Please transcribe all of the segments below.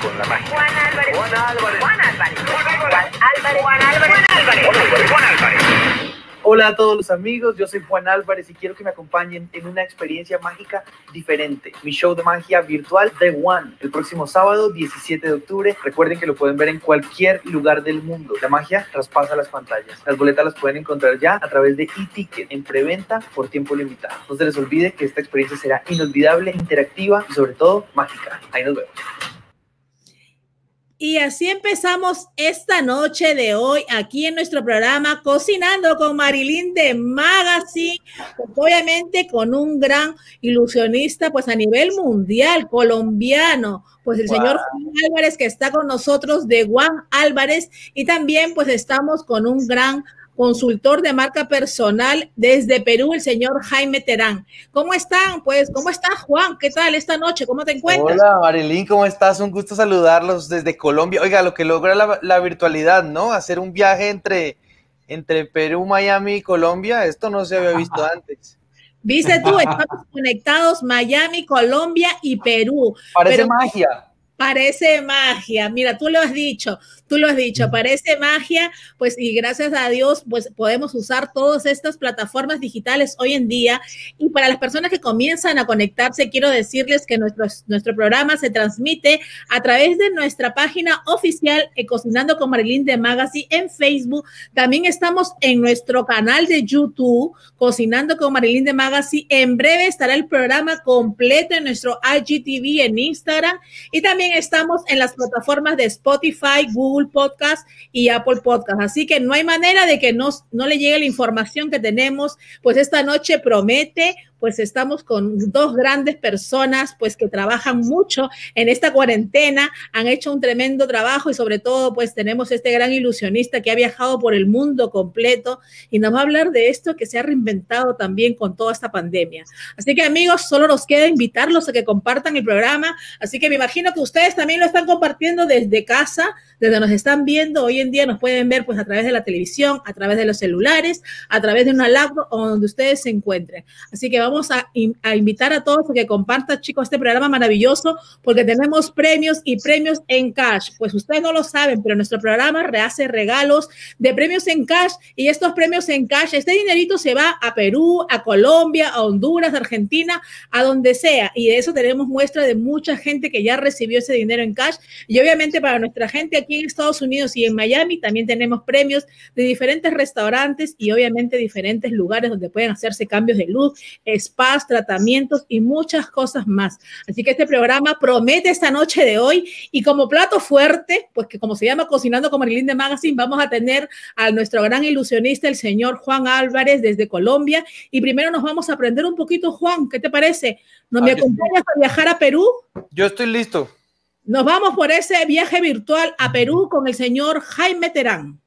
con la magia. Juan Álvarez. Juan Álvarez. Juan Álvarez. Juan Álvarez. Juan Álvarez. Hola a todos los amigos, yo soy Juan Álvarez y quiero que me acompañen en una experiencia mágica diferente. Mi show de magia virtual The One, el próximo sábado 17 de octubre. Recuerden que lo pueden ver en cualquier lugar del mundo. La magia traspasa las pantallas. Las boletas las pueden encontrar ya a través de e-ticket en preventa por tiempo limitado. No se les olvide que esta experiencia será inolvidable, interactiva y sobre todo mágica. Ahí nos vemos. Y así empezamos esta noche de hoy aquí en nuestro programa Cocinando con Marilyn de Magazine, pues obviamente con un gran ilusionista pues a nivel mundial, colombiano, pues el Wow. señor Juan Álvarez que está con nosotros de Juan Álvarez. Y también pues estamos con un gran consultor de marca personal desde Perú, el señor Jaime Terán. ¿Cómo están? Pues, ¿cómo está Juan? ¿Qué tal esta noche? ¿Cómo te encuentras? Hola Marilyn, ¿cómo estás? Un gusto saludarlos desde Colombia. Oiga, lo que logra la, la virtualidad, ¿no? Hacer un viaje entre, entre Perú, Miami y Colombia, esto no se había visto antes. Viste tú, estamos conectados Miami, Colombia y Perú. Parece Pero- magia. Parece magia. Mira, tú lo has dicho, tú lo has dicho, parece magia, pues y gracias a Dios, pues podemos usar todas estas plataformas digitales hoy en día. Y para las personas que comienzan a conectarse, quiero decirles que nuestro, nuestro programa se transmite a través de nuestra página oficial Cocinando con Marilyn de Magazine en Facebook. También estamos en nuestro canal de YouTube, Cocinando con Marilyn de Magazine. En breve estará el programa completo en nuestro IGTV en Instagram. Y también estamos en las plataformas de Spotify, Google Podcast y Apple Podcast. Así que no hay manera de que no, no le llegue la información que tenemos. Pues esta noche promete, pues estamos con dos grandes personas, pues que trabajan mucho en esta cuarentena, han hecho un tremendo trabajo y sobre todo, pues tenemos este gran ilusionista que ha viajado por el mundo completo y nos va a hablar de esto que se ha reinventado también con toda esta pandemia. Así que amigos, solo nos queda invitarlos a que compartan el programa. Así que me imagino que ustedes también lo están compartiendo desde casa, desde nos están viendo. Hoy en día nos pueden ver pues a través de la televisión, a través de los celulares, a través de una laptop o donde ustedes se encuentren. Así que vamos a, in- a invitar a todos a que compartan, chicos, este programa maravilloso porque tenemos premios y premios en cash. Pues ustedes no lo saben, pero nuestro programa rehace regalos de premios en cash y estos premios en cash, este dinerito se va a Perú, a Colombia, a Honduras, a Argentina, a donde sea. Y de eso tenemos muestra de mucha gente que ya recibió ese dinero en cash. Y obviamente para nuestra gente aquí en Estados Unidos y en Miami también tenemos premios de diferentes restaurantes y obviamente diferentes lugares donde pueden hacerse cambios de luz, spas, tratamientos y muchas cosas más. Así que este programa promete esta noche de hoy y como plato fuerte, pues que como se llama Cocinando con Marilyn de Magazine, vamos a tener a nuestro gran ilusionista, el señor Juan Álvarez desde Colombia. Y primero nos vamos a aprender un poquito, Juan, ¿qué te parece? ¿Nos me Ah, acompañas a viajar a Perú? Yo estoy listo. Nos vamos por ese viaje virtual a Perú con el señor Jaime Terán.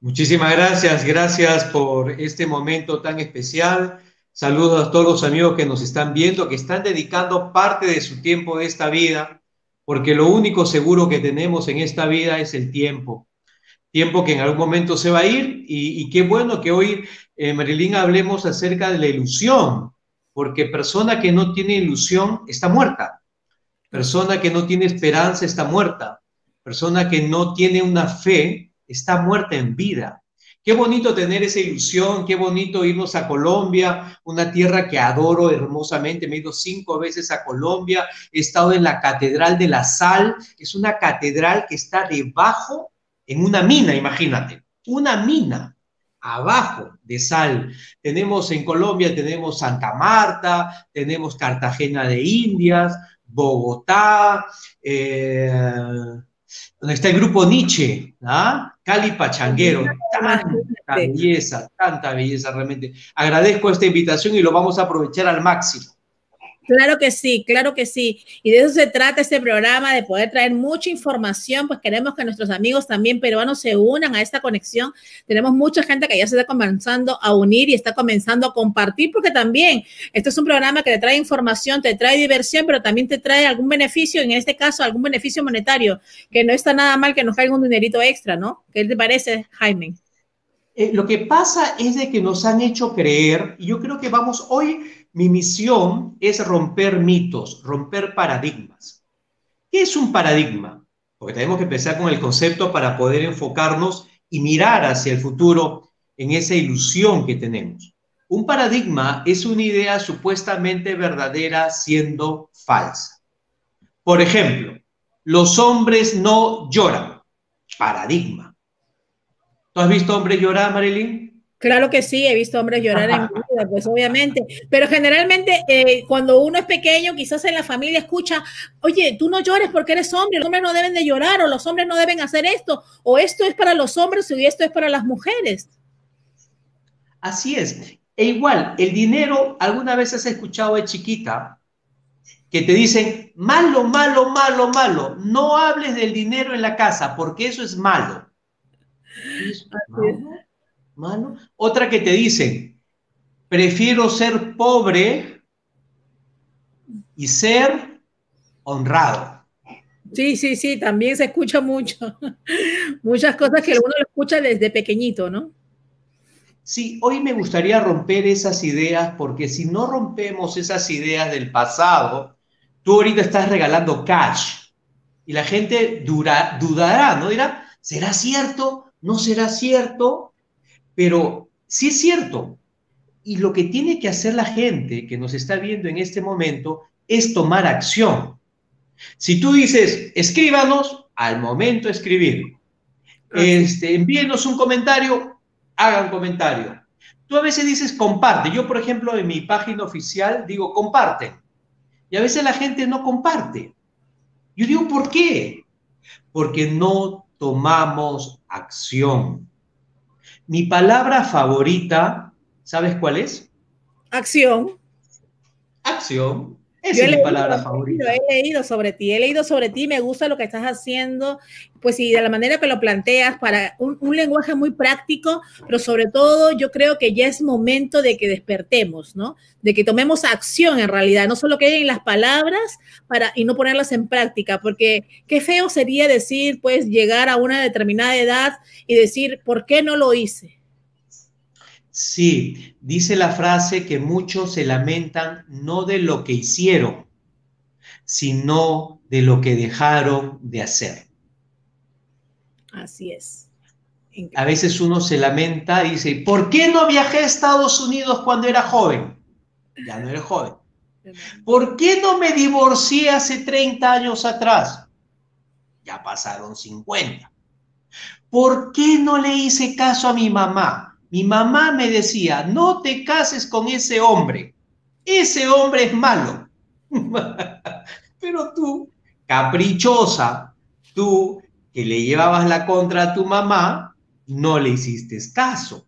Muchísimas gracias, gracias por este momento tan especial. Saludos a todos los amigos que nos están viendo, que están dedicando parte de su tiempo de esta vida, porque lo único seguro que tenemos en esta vida es el tiempo. Tiempo que en algún momento se va a ir y, qué bueno que hoy, eh, Marilyn, hablemos acerca de la ilusión, porque persona que no tiene ilusión está muerta. Persona que no tiene esperanza está muerta. Persona que no tiene una fe está muerta en vida. Qué bonito tener esa ilusión, qué bonito irnos a Colombia, una tierra que adoro hermosamente. Me he ido cinco veces a Colombia, he estado en la Catedral de la Sal, es una catedral que está debajo en una mina, imagínate, una mina abajo de sal. Tenemos en Colombia, tenemos Santa Marta, tenemos Cartagena de Indias, Bogotá, eh, donde está el grupo Nietzsche, ¿ah? Cali Pachanguero, tanta belleza, tanta belleza realmente. Agradezco esta invitación y lo vamos a aprovechar al máximo. Claro que sí, claro que sí. Y de eso se trata este programa, de poder traer mucha información, pues queremos que nuestros amigos también peruanos se unan a esta conexión. Tenemos mucha gente que ya se está comenzando a unir y está comenzando a compartir, porque también este es un programa que te trae información, te trae diversión, pero también te trae algún beneficio, en este caso algún beneficio monetario, que no está nada mal que nos caiga un dinerito extra, ¿no? ¿Qué te parece, Jaime? Eh, lo que pasa es de que nos han hecho creer, y yo creo que vamos hoy, mi misión es romper mitos, romper paradigmas. ¿Qué es un paradigma? Porque tenemos que empezar con el concepto para poder enfocarnos y mirar hacia el futuro en esa ilusión que tenemos. Un paradigma es una idea supuestamente verdadera siendo falsa. Por ejemplo, los hombres no lloran. Paradigma. ¿Tú has visto hombres llorar, Marilyn? Claro que sí, he visto hombres llorar en vida, pues obviamente. Pero generalmente eh, cuando uno es pequeño, quizás en la familia escucha, oye, tú no llores porque eres hombre, los hombres no deben de llorar o los hombres no deben hacer esto, o esto es para los hombres y esto es para las mujeres. Así es. E igual, el dinero, alguna vez has escuchado de chiquita que te dicen, malo, malo, malo, malo, no hables del dinero en la casa porque eso es malo. ¿Es malo? Otra que te dicen, prefiero ser pobre y ser honrado. Sí, sí, sí, también se escucha mucho. Muchas cosas que uno lo escucha desde pequeñito, ¿no? Sí, hoy me gustaría romper esas ideas porque si no rompemos esas ideas del pasado, tú ahorita estás regalando cash y la gente dura, dudará, ¿no? Dirá, ¿será cierto? ¿No será cierto? Pero sí es cierto. Y lo que tiene que hacer la gente que nos está viendo en este momento es tomar acción. Si tú dices, escríbanos, al momento escribir. Este, envíenos un comentario, hagan comentario. Tú a veces dices comparte. Yo, por ejemplo, en mi página oficial digo comparte. Y a veces la gente no comparte. Yo digo, ¿por qué? Porque no tomamos acción. Mi palabra favorita, ¿sabes cuál es? Acción. Acción. Esa es mi palabra favorita. He leído sobre ti, he leído sobre ti, me gusta lo que estás haciendo, pues y de la manera que lo planteas, para un, un, lenguaje muy práctico, pero sobre todo yo creo que ya es momento de que despertemos, ¿no? De que tomemos acción en realidad, no solo que en las palabras para, y no ponerlas en práctica, porque qué feo sería decir, pues, llegar a una determinada edad y decir, ¿por qué no lo hice? Sí, dice la frase que muchos se lamentan no de lo que hicieron, sino de lo que dejaron de hacer. Así es. A veces uno se lamenta y dice, ¿por qué no viajé a Estados Unidos cuando era joven? Ya no eres joven. ¿Por qué no me divorcié hace 30 años atrás? Ya pasaron 50. ¿Por qué no le hice caso a mi mamá? Mi mamá me decía, no te cases con ese hombre, ese hombre es malo. Pero tú, caprichosa, tú que le llevabas la contra a tu mamá, no le hiciste caso.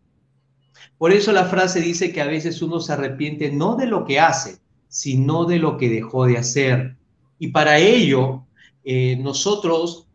Por eso la frase dice que a veces uno se arrepiente no de lo que hace, sino de lo que dejó de hacer. Y para ello, eh, nosotros,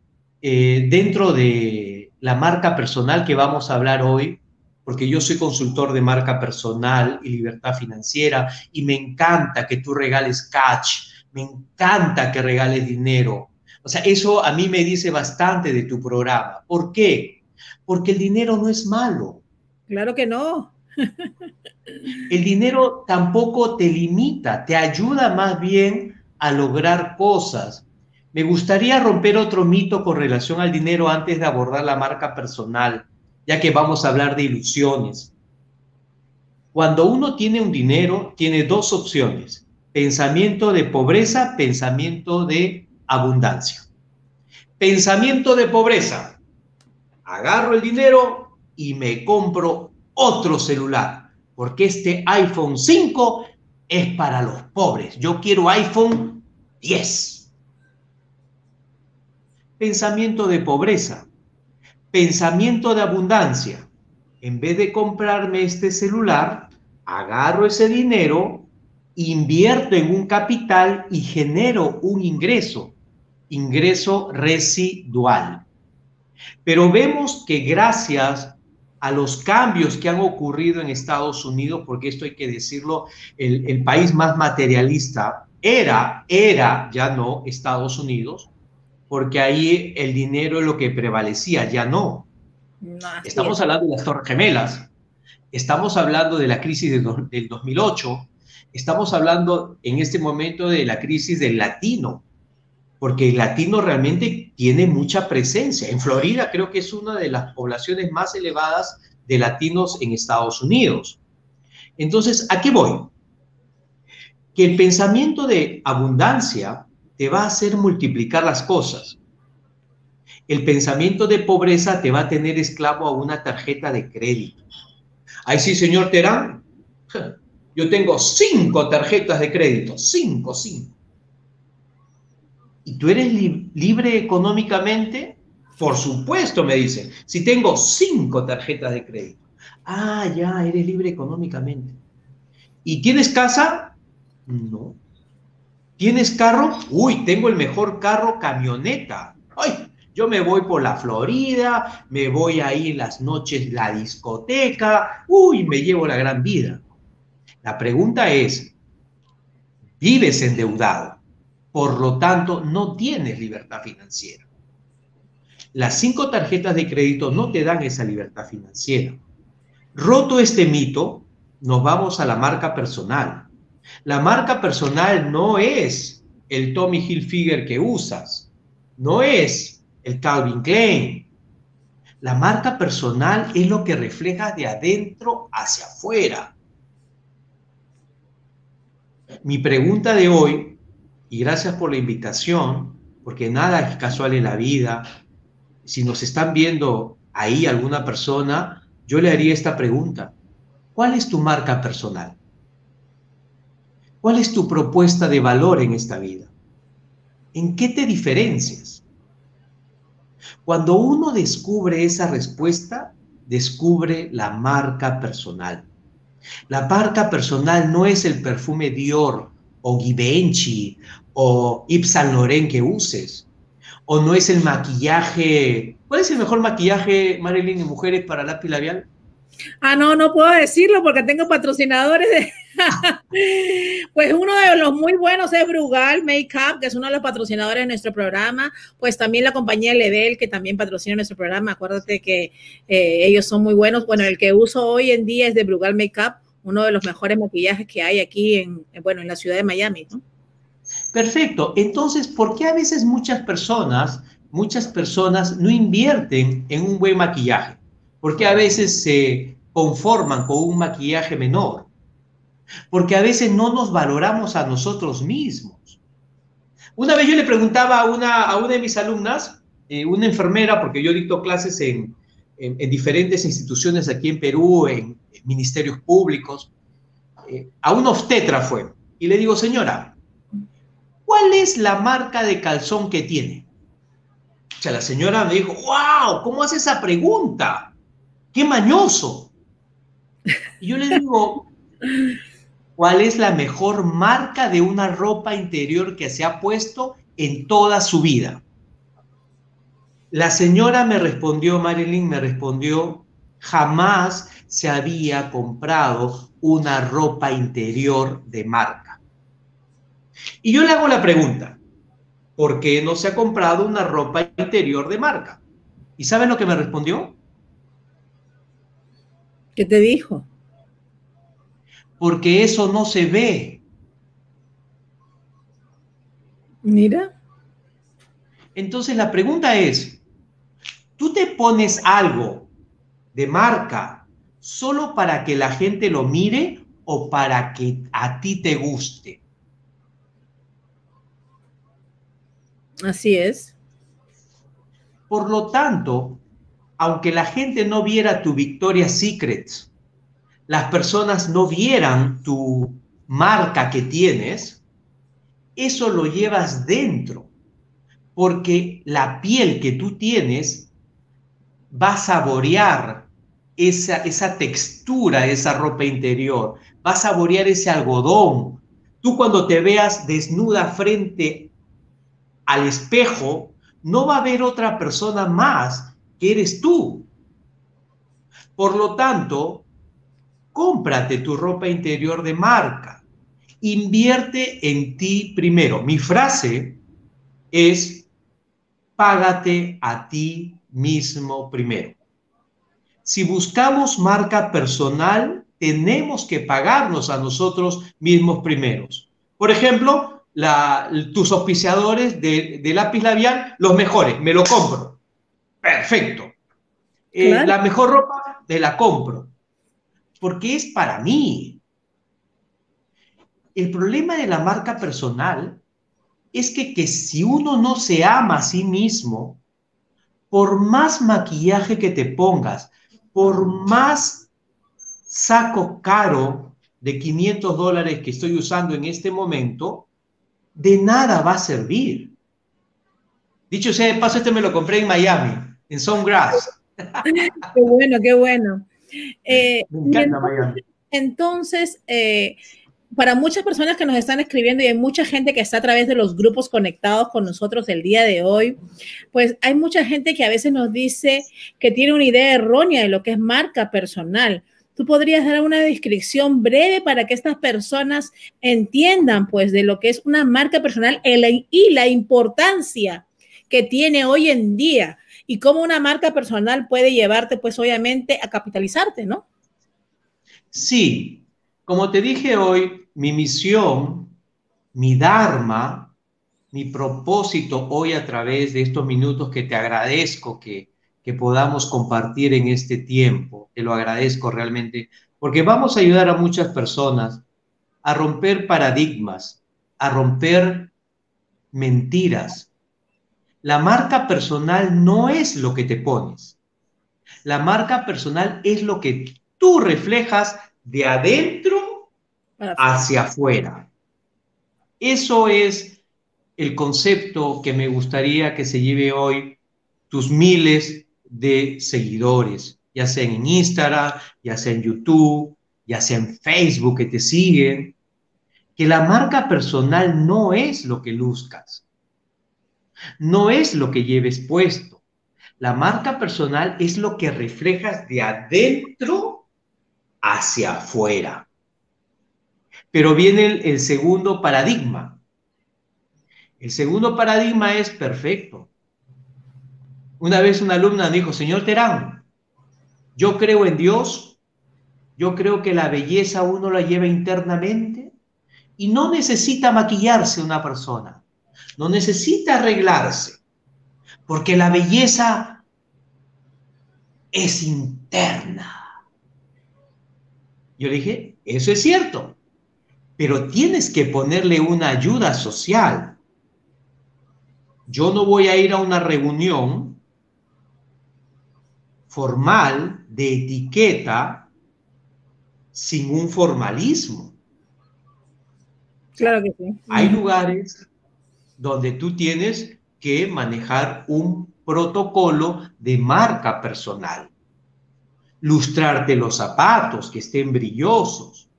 eh, dentro de la marca personal que vamos a hablar hoy, porque yo soy consultor de marca personal y libertad financiera y me encanta que tú regales cash, me encanta que regales dinero. O sea, eso a mí me dice bastante de tu programa. ¿Por qué? Porque el dinero no es malo. Claro que no. El dinero tampoco te limita, te ayuda más bien a lograr cosas. Me gustaría romper otro mito con relación al dinero antes de abordar la marca personal ya que vamos a hablar de ilusiones. Cuando uno tiene un dinero, tiene dos opciones, pensamiento de pobreza, pensamiento de abundancia. Pensamiento de pobreza, agarro el dinero y me compro otro celular, porque este iPhone 5 es para los pobres. Yo quiero iPhone 10. Pensamiento de pobreza pensamiento de abundancia. En vez de comprarme este celular, agarro ese dinero, invierto en un capital y genero un ingreso, ingreso residual. Pero vemos que gracias a los cambios que han ocurrido en Estados Unidos, porque esto hay que decirlo, el, el país más materialista era, era, ya no Estados Unidos, porque ahí el dinero es lo que prevalecía, ya no. estamos hablando de las Torres Gemelas, estamos hablando de la crisis del 2008, estamos hablando en este momento de la crisis del latino. porque el latino realmente tiene mucha presencia. En Florida creo que es una de las poblaciones más elevadas de latinos en Estados Unidos. Entonces, ¿a qué voy? Que el pensamiento de abundancia te va a hacer multiplicar las cosas. El pensamiento de pobreza te va a tener esclavo a una tarjeta de crédito. Ahí sí, señor Terán, yo tengo cinco tarjetas de crédito, cinco, cinco. ¿Y tú eres libre económicamente? Por supuesto, me dice. Si tengo cinco tarjetas de crédito. Ah, ya, eres libre económicamente. ¿Y tienes casa? No. ¿Tienes carro? Uy, tengo el mejor carro, camioneta. Ay, yo me voy por la Florida, me voy ahí en las noches la discoteca. Uy, me llevo la gran vida. La pregunta es, ¿vives endeudado? Por lo tanto, no tienes libertad financiera. Las cinco tarjetas de crédito no te dan esa libertad financiera. Roto este mito, nos vamos a la marca personal. La marca personal no es el Tommy Hilfiger que usas, no es el Calvin Klein. La marca personal es lo que refleja de adentro hacia afuera. Mi pregunta de hoy y gracias por la invitación, porque nada es casual en la vida. Si nos están viendo ahí alguna persona, yo le haría esta pregunta. ¿Cuál es tu marca personal? ¿Cuál es tu propuesta de valor en esta vida? ¿En qué te diferencias? Cuando uno descubre esa respuesta, descubre la marca personal. La marca personal no es el perfume Dior o Givenchy o Yves Saint Laurent que uses. O no es el maquillaje. ¿Cuál es el mejor maquillaje, Marilyn, de mujeres para lápiz labial? Ah, no, no puedo decirlo porque tengo patrocinadores de... pues uno de los muy buenos es Brugal Makeup, que es uno de los patrocinadores de nuestro programa. Pues también la compañía Ledel, que también patrocina nuestro programa. Acuérdate que eh, ellos son muy buenos. Bueno, el que uso hoy en día es de Brugal Makeup, uno de los mejores maquillajes que hay aquí en, bueno, en la ciudad de Miami, ¿no? Perfecto. Entonces, ¿por qué a veces muchas personas, muchas personas no invierten en un buen maquillaje? Porque a veces se conforman con un maquillaje menor. Porque a veces no nos valoramos a nosotros mismos. Una vez yo le preguntaba a una, a una de mis alumnas, eh, una enfermera, porque yo dicto clases en, en, diferentes instituciones aquí en Perú, en, ministerios públicos, eh, a un obstetra fue. Y le digo, señora, ¿cuál es la marca de calzón que tiene? O sea, la señora me dijo, wow, ¿cómo hace esa pregunta? ¡Qué mañoso! Y yo le digo, ¿cuál es la mejor marca de una ropa interior que se ha puesto en toda su vida? La señora me respondió, Marilyn me respondió, jamás se había comprado una ropa interior de marca. Y yo le hago la pregunta, ¿por qué no se ha comprado una ropa interior de marca? ¿Y saben lo que me respondió? ¿Qué te dijo? Porque eso no se ve. Mira. Entonces la pregunta es, ¿tú te pones algo de marca solo para que la gente lo mire o para que a ti te guste? Así es. Por lo tanto, aunque la gente no viera tu Victoria Secrets, las personas no vieran tu marca que tienes, eso lo llevas dentro, porque la piel que tú tienes va a saborear esa, esa textura, esa ropa interior, va a saborear ese algodón. Tú cuando te veas desnuda frente al espejo, no va a haber otra persona más eres tú. Por lo tanto, cómprate tu ropa interior de marca. Invierte en ti primero. Mi frase es, págate a ti mismo primero. Si buscamos marca personal, tenemos que pagarnos a nosotros mismos primeros. Por ejemplo, tus auspiciadores de lápiz labial, los mejores, me lo compro. Perfecto. Eh, Claro. La mejor ropa, te la compro. Porque es para mí. El problema de la marca personal es que, que si uno no se ama a sí mismo, por más maquillaje que te pongas, por más saco caro de 500 dólares que estoy usando en este momento, de nada va a servir. Dicho sea de paso, este me lo compré en Miami, en Soundgrass. Qué bueno, qué bueno. Eh, Me encanta entonces-. Entonces, eh, para muchas personas que nos están escribiendo y hay mucha gente que está a través de los grupos conectados con nosotros el día de hoy, pues hay mucha gente que a veces nos dice que tiene una idea errónea de lo que es marca personal. ¿Tú podrías dar una descripción breve para que estas personas entiendan, pues, de lo que es una marca personal y la importancia que tiene hoy en día y cómo una marca personal puede llevarte, pues, obviamente, a capitalizarte, ¿no? Sí, como te dije hoy, mi misión, mi dharma, mi propósito hoy a través de estos minutos que te agradezco que, que podamos compartir en este tiempo, te lo agradezco realmente, porque vamos a ayudar a muchas personas a romper paradigmas, a romper mentiras. La marca personal no es lo que te pones. La marca personal es lo que tú reflejas de adentro hacia afuera. Eso es el concepto que me gustaría que se lleve hoy tus miles de seguidores, ya sea en Instagram, ya sea en YouTube, ya sea en Facebook que te siguen, que la marca personal no es lo que luzcas, no es lo que lleves puesto. La marca personal es lo que reflejas de adentro hacia afuera. Pero viene el, el segundo paradigma. El segundo paradigma es perfecto. Una vez una alumna dijo, señor Terán, yo creo en Dios, yo creo que la belleza uno la lleva internamente y no necesita maquillarse una persona, no necesita arreglarse, porque la belleza es interna. Yo le dije, eso es cierto, pero tienes que ponerle una ayuda social. Yo no voy a ir a una reunión formal de etiqueta sin un formalismo. Claro que sí. Hay lugares donde tú tienes que manejar un protocolo de marca personal. Lustrarte los zapatos, que estén brillosos,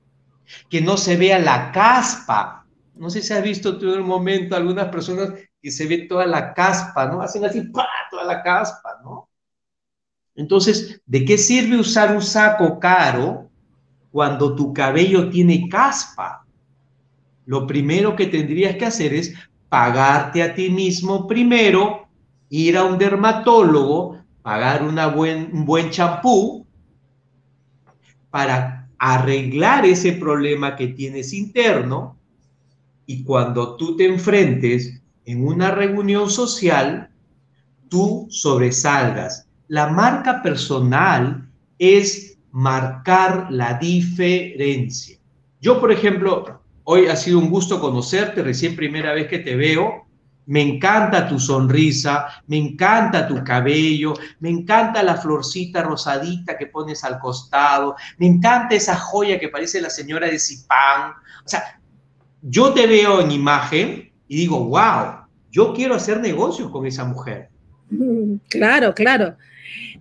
que no se vea la caspa. No sé si has visto tú en un momento algunas personas que se ve toda la caspa, ¿no? Hacen así, ¡pah! toda la caspa, ¿no? Entonces, ¿de qué sirve usar un saco caro cuando tu cabello tiene caspa? Lo primero que tendrías que hacer es pagarte a ti mismo primero, ir a un dermatólogo, pagar una buen, un buen champú para arreglar ese problema que tienes interno y cuando tú te enfrentes en una reunión social, tú sobresalgas. La marca personal es marcar la diferencia. Yo, por ejemplo, hoy ha sido un gusto conocerte, recién primera vez que te veo. Me encanta tu sonrisa, me encanta tu cabello, me encanta la florcita rosadita que pones al costado, me encanta esa joya que parece la señora de Zipán. O sea, yo te veo en imagen y digo, wow, yo quiero hacer negocios con esa mujer. Claro, claro.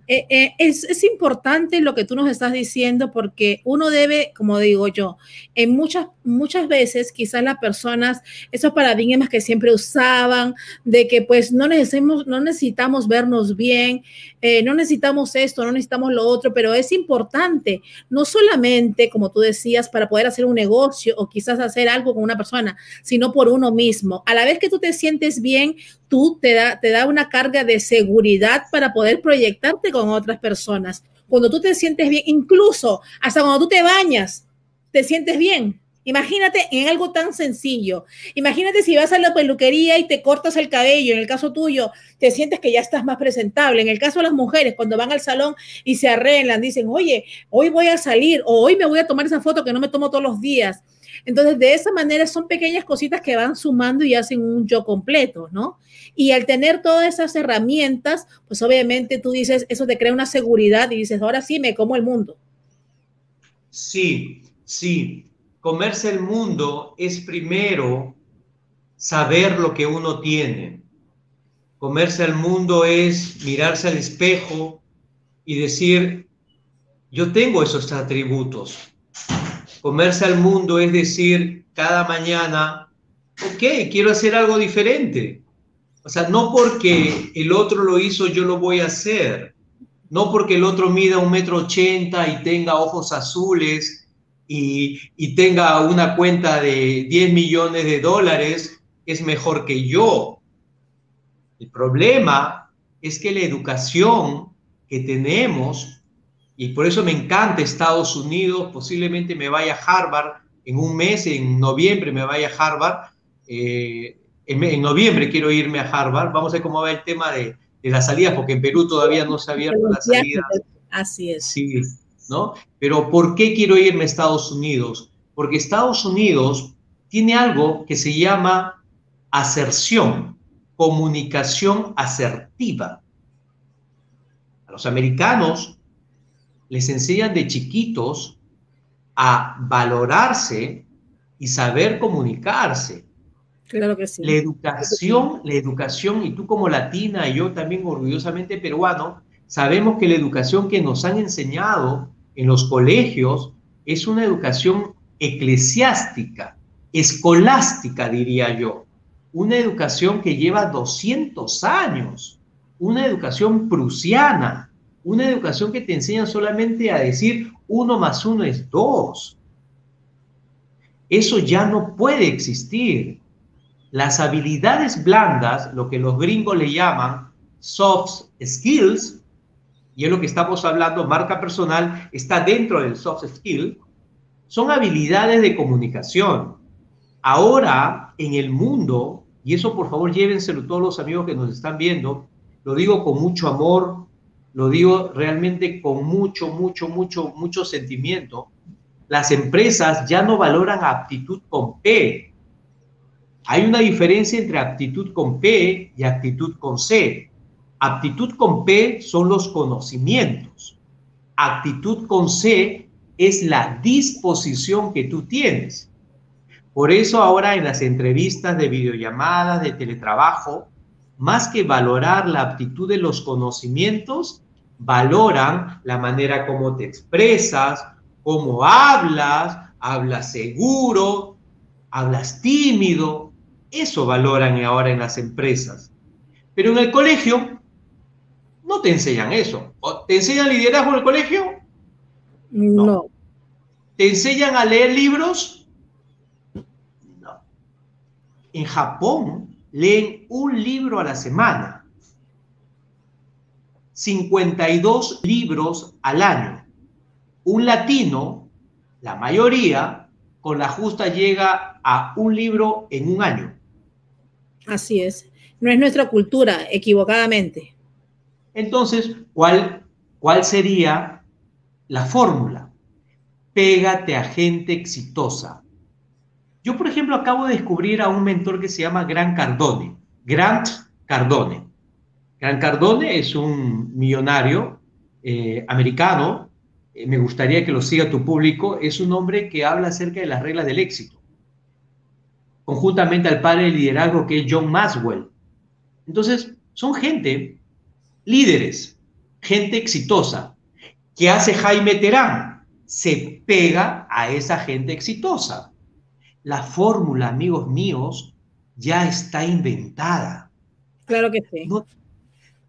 Eh, eh, es, importante lo que tú nos estás diciendo porque uno debe, como digo yo, en muchas, muchas veces quizás las personas, esos paradigmas que siempre usaban, de que pues no necesitamos, no necesitamos vernos bien, eh, no necesitamos esto, no necesitamos lo otro, pero es importante, no solamente, como tú decías, para poder hacer un negocio o quizás hacer algo con una persona, sino por uno mismo. A la vez que tú te sientes bien, tú te da, te da una carga de seguridad para poder proyectarte con otras personas. Cuando tú te sientes bien, incluso hasta cuando tú te bañas, te sientes bien. Imagínate en algo tan sencillo. Imagínate si vas a la peluquería y te cortas el cabello, en el caso tuyo, te sientes que ya estás más presentable. En el caso de las mujeres, cuando van al salón y se arreglan, dicen, oye, hoy voy a salir o hoy me voy a tomar esa foto que no me tomo todos los días. Entonces, de esa manera son pequeñas cositas que van sumando y hacen un yo completo, ¿no? Y al tener todas esas herramientas, pues obviamente tú dices, eso te crea una seguridad y dices, ahora sí me como el mundo. Sí, sí comerse el mundo es primero saber lo que uno tiene. Comerse el mundo es mirarse al espejo y decir, yo tengo esos atributos. Comerse al mundo es decir cada mañana, ok, quiero hacer algo diferente. O sea, no porque el otro lo hizo, yo lo voy a hacer. No porque el otro mida un metro ochenta y tenga ojos azules y, tenga una cuenta de 10 millones de dólares, es mejor que yo. El problema es que la educación que tenemos, y por eso me encanta Estados Unidos, posiblemente me vaya a Harvard en un mes, en noviembre me vaya a Harvard, eh, en, noviembre quiero irme a Harvard, vamos a ver cómo va el tema de, de las salidas, porque en Perú todavía no se ha abierto la salida. Así es. Sí, ¿no? Pero ¿por qué quiero irme a Estados Unidos? Porque Estados Unidos tiene algo que se llama aserción, comunicación asertiva. A los americanos les enseñan de chiquitos a valorarse y saber comunicarse. Claro que sí. La educación, la educación, y tú como latina y yo también orgullosamente peruano, sabemos que la educación que nos han enseñado en los colegios es una educación eclesiástica, escolástica, diría yo. Una educación que lleva 200 años, una educación prusiana, una educación que te enseña solamente a decir uno más uno es dos. Eso ya no puede existir. Las habilidades blandas, lo que los gringos le llaman soft skills, y es lo que estamos hablando, marca personal, está dentro del soft skill, son habilidades de comunicación. Ahora, en el mundo, y eso por favor llévenselo todos los amigos que nos están viendo, lo digo con mucho amor, lo digo realmente con mucho, mucho, mucho, mucho sentimiento, las empresas ya no valoran aptitud con P. Hay una diferencia entre aptitud con P y aptitud con C. Aptitud con P son los conocimientos. Actitud con C es la disposición que tú tienes. Por eso ahora en las entrevistas de videollamadas, de teletrabajo, más que valorar la aptitud de los conocimientos, valoran la manera como te expresas, cómo hablas, hablas seguro, hablas tímido. Eso valoran ahora en las empresas. Pero en el colegio no te enseñan eso. ¿Te enseñan liderazgo en el colegio? No. ¿Te enseñan a leer libros? No. En Japón leen un libro a la semana. 52 libros al año. Un latino, la mayoría, con la justa llega a un libro en un año. Así es. No es nuestra cultura, equivocadamente. Entonces, ¿cuál, cuál sería la fórmula? Pégate a gente exitosa. Yo, por ejemplo, acabo de descubrir a un mentor que se llama Grant Cardone. Grant Cardone. Grant Cardone es un millonario eh, americano. Eh, me gustaría que lo siga tu público. Es un hombre que habla acerca de las reglas del éxito. Conjuntamente al padre de liderazgo que es John Maxwell. Entonces, son gente líderes, gente exitosa. ¿Qué hace Jaime Terán? Se pega a esa gente exitosa. La fórmula, amigos míos, ya está inventada. Claro que sí.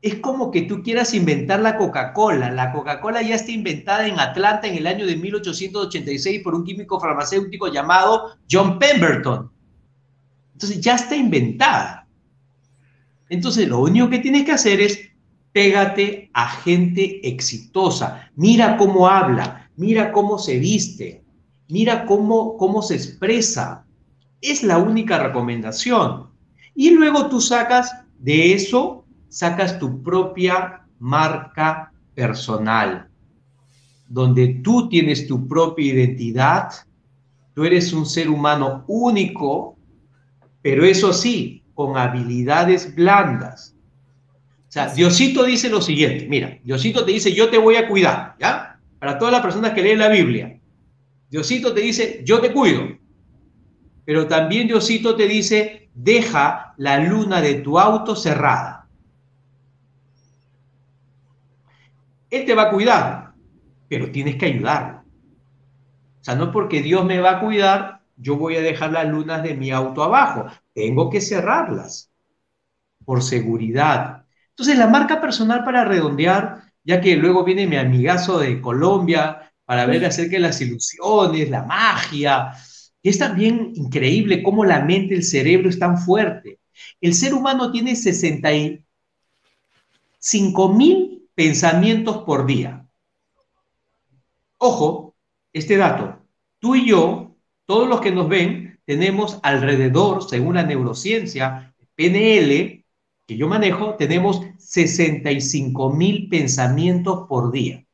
es como que tú quieras inventar la Coca-Cola. La Coca-Cola ya está inventada en Atlanta en el año de 1886 por un químico farmacéutico llamado John Pemberton. Entonces ya está inventada. Entonces lo único que tienes que hacer es pégate a gente exitosa. Mira cómo habla, mira cómo se viste. mira cómo, cómo se expresa. Es la única recomendación. Y luego tú sacas de eso, sacas tu propia marca personal, donde tú tienes tu propia identidad, tú eres un ser humano único, pero eso sí, con habilidades blandas. O sea, Diosito dice lo siguiente, mira, Diosito te dice, yo te voy a cuidar, ¿ya? Para todas las personas que leen la Biblia. Diosito te dice, yo te cuido. Pero también Diosito te dice, deja la luna de tu auto cerrada. Él te va a cuidar, pero tienes que ayudarlo. O sea, no porque Dios me va a cuidar, yo voy a dejar las lunas de mi auto abajo. Tengo que cerrarlas por seguridad. Entonces, la marca personal para redondear, ya que luego viene mi amigazo de Colombia para ver acerca de las ilusiones, la magia, es también increíble cómo la mente, el cerebro es tan fuerte. El ser humano tiene 65 mil pensamientos por día. Ojo, este dato. Tú y yo, todos los que nos ven, tenemos alrededor, según la neurociencia, PNL, que yo manejo, tenemos 65 mil pensamientos por día.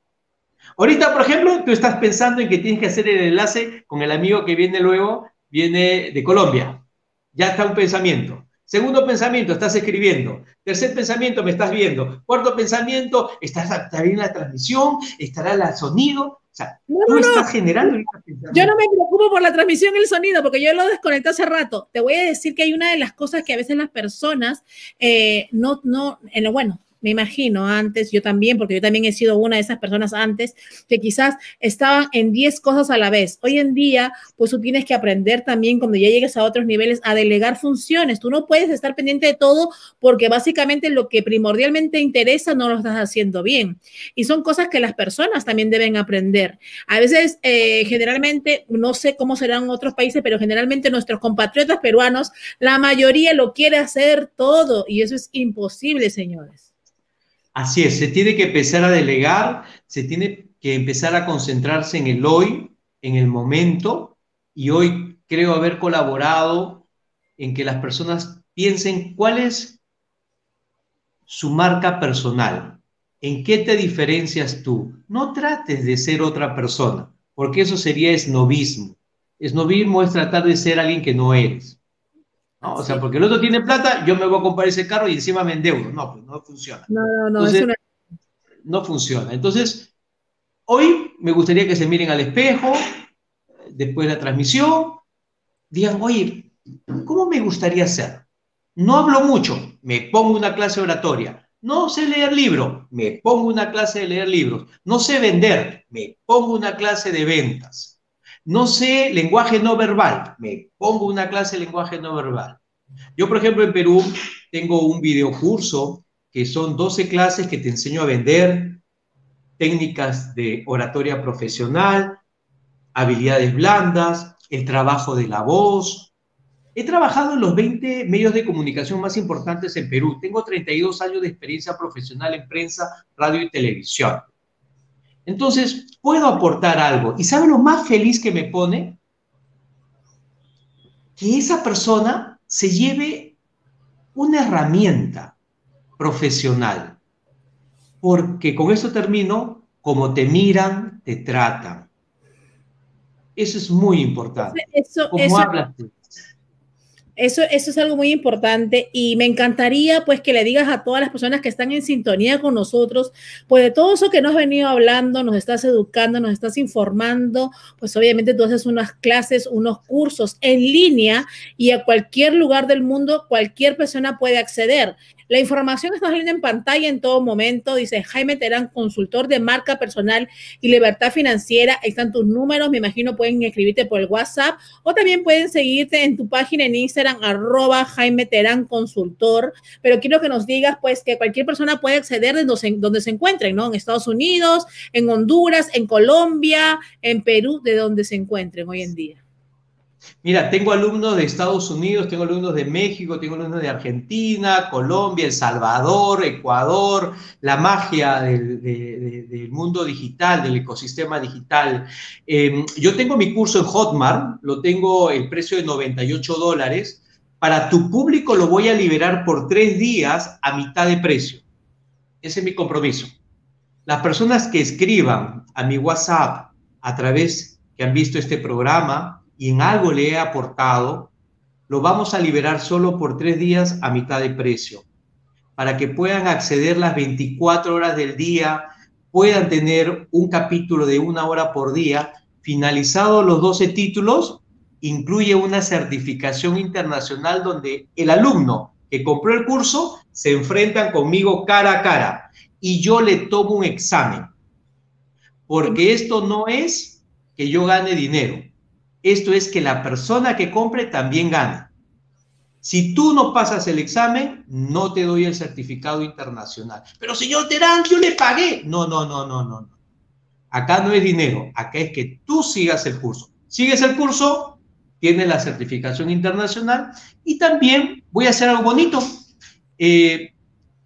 Ahorita, por ejemplo, tú estás pensando en que tienes que hacer el enlace con el amigo que viene luego, viene de Colombia. Ya está un pensamiento. Segundo pensamiento, estás escribiendo. Tercer pensamiento, me estás viendo. Cuarto pensamiento, estás, está bien la transmisión, estará el sonido. O sea, tú estás generando. Yo no me preocupo por la transmisión y el sonido, porque yo lo desconecté hace rato. Te voy a decir que hay una de las cosas que a veces las personas eh, no, no, en lo bueno, me imagino antes, yo también, porque yo también he sido una de esas personas antes, que quizás estaban en 10 cosas a la vez. Hoy en día, pues tú tienes que aprender también cuando ya llegues a otros niveles a delegar funciones. Tú no puedes estar pendiente de todo porque básicamente lo que primordialmente interesa no lo estás haciendo bien. Y son cosas que las personas también deben aprender. A veces, eh, generalmente, no sé cómo serán otros países, pero generalmente nuestros compatriotas peruanos, la mayoría lo quiere hacer todo y eso es imposible, señores. Así es, se tiene que empezar a delegar, se tiene que empezar a concentrarse en el hoy, en el momento, y hoy creo haber colaborado en que las personas piensen cuál es su marca personal, en qué te diferencias tú. No trates de ser otra persona, porque eso sería esnovismo. Esnovismo es tratar de ser alguien que no eres. ¿No? O sea, porque el otro tiene plata, yo me voy a comprar ese carro y encima me endeudo. No, pues no funciona. No, no, no, Entonces, no- funciona. Entonces, hoy me gustaría que se miren al espejo, después de la transmisión, digan, oye, ¿cómo me gustaría ser? No hablo mucho, me pongo una clase oratoria. No sé leer libro, me pongo una clase de leer libros. No sé vender, me pongo una clase de ventas. No sé lenguaje no verbal, me pongo una clase de lenguaje no verbal. Yo, por ejemplo, en Perú tengo un videocurso que son 12 clases que te enseño a vender, técnicas de oratoria profesional, habilidades blandas, el trabajo de la voz. He trabajado en los 20 medios de comunicación más importantes en Perú. Tengo 32 años de experiencia profesional en prensa, radio y televisión. Entonces, puedo aportar algo. ¿Y sabe lo más feliz que me pone? Que esa persona se lleve una herramienta profesional. Porque con esto termino, como te miran, te tratan. Eso es muy importante. Eso, ¿Cómo eso, hablas tú? Eso, eso es algo muy importante y me encantaría pues que le digas a todas las personas que están en sintonía con nosotros, pues de todo eso que nos has venido hablando, nos estás educando, nos estás informando, pues obviamente tú haces unas clases, unos cursos en línea y a cualquier lugar del mundo cualquier persona puede acceder. La información está saliendo en pantalla en todo momento. Dice Jaime Terán, consultor de marca personal y libertad financiera. Ahí están tus números. Me imagino pueden escribirte por el WhatsApp o también pueden seguirte en tu página en Instagram, arroba Jaime Terán Consultor. Pero quiero que nos digas, pues, que cualquier persona puede acceder de donde se, donde se encuentren, ¿no? En Estados Unidos, en Honduras, en Colombia, en Perú, de donde se encuentren hoy en día. Mira, tengo alumnos de Estados Unidos, tengo alumnos de México, tengo alumnos de Argentina, Colombia, El Salvador, Ecuador, la magia del, de, del mundo digital, del ecosistema digital. Eh, yo tengo mi curso en Hotmart, lo tengo el precio de 98 dólares. Para tu público lo voy a liberar por tres días a mitad de precio. Ese es mi compromiso. Las personas que escriban a mi WhatsApp a través que han visto este programa, y en algo le he aportado, lo vamos a liberar solo por tres días a mitad de precio, para que puedan acceder las 24 horas del día, puedan tener un capítulo de una hora por día. Finalizados los 12 títulos, incluye una certificación internacional donde el alumno que compró el curso se enfrenta conmigo cara a cara y yo le tomo un examen. Porque esto no es que yo gane dinero esto es que la persona que compre también gana. Si tú no pasas el examen, no te doy el certificado internacional. Pero señor Terán, yo le pagué. No, no, no, no, no. Acá no es dinero, acá es que tú sigas el curso. Sigues el curso, tienes la certificación internacional y también voy a hacer algo bonito. Eh,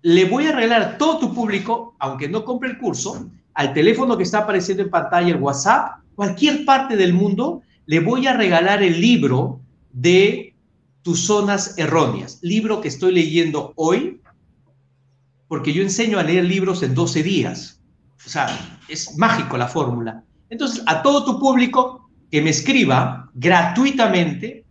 le voy a regalar a todo tu público, aunque no compre el curso, al teléfono que está apareciendo en pantalla, el WhatsApp, cualquier parte del mundo, le voy a regalar el libro de tus zonas erróneas, libro que estoy leyendo hoy, porque yo enseño a leer libros en 12 días. O sea, es mágico la fórmula. Entonces, a todo tu público que me escriba gratuitamente,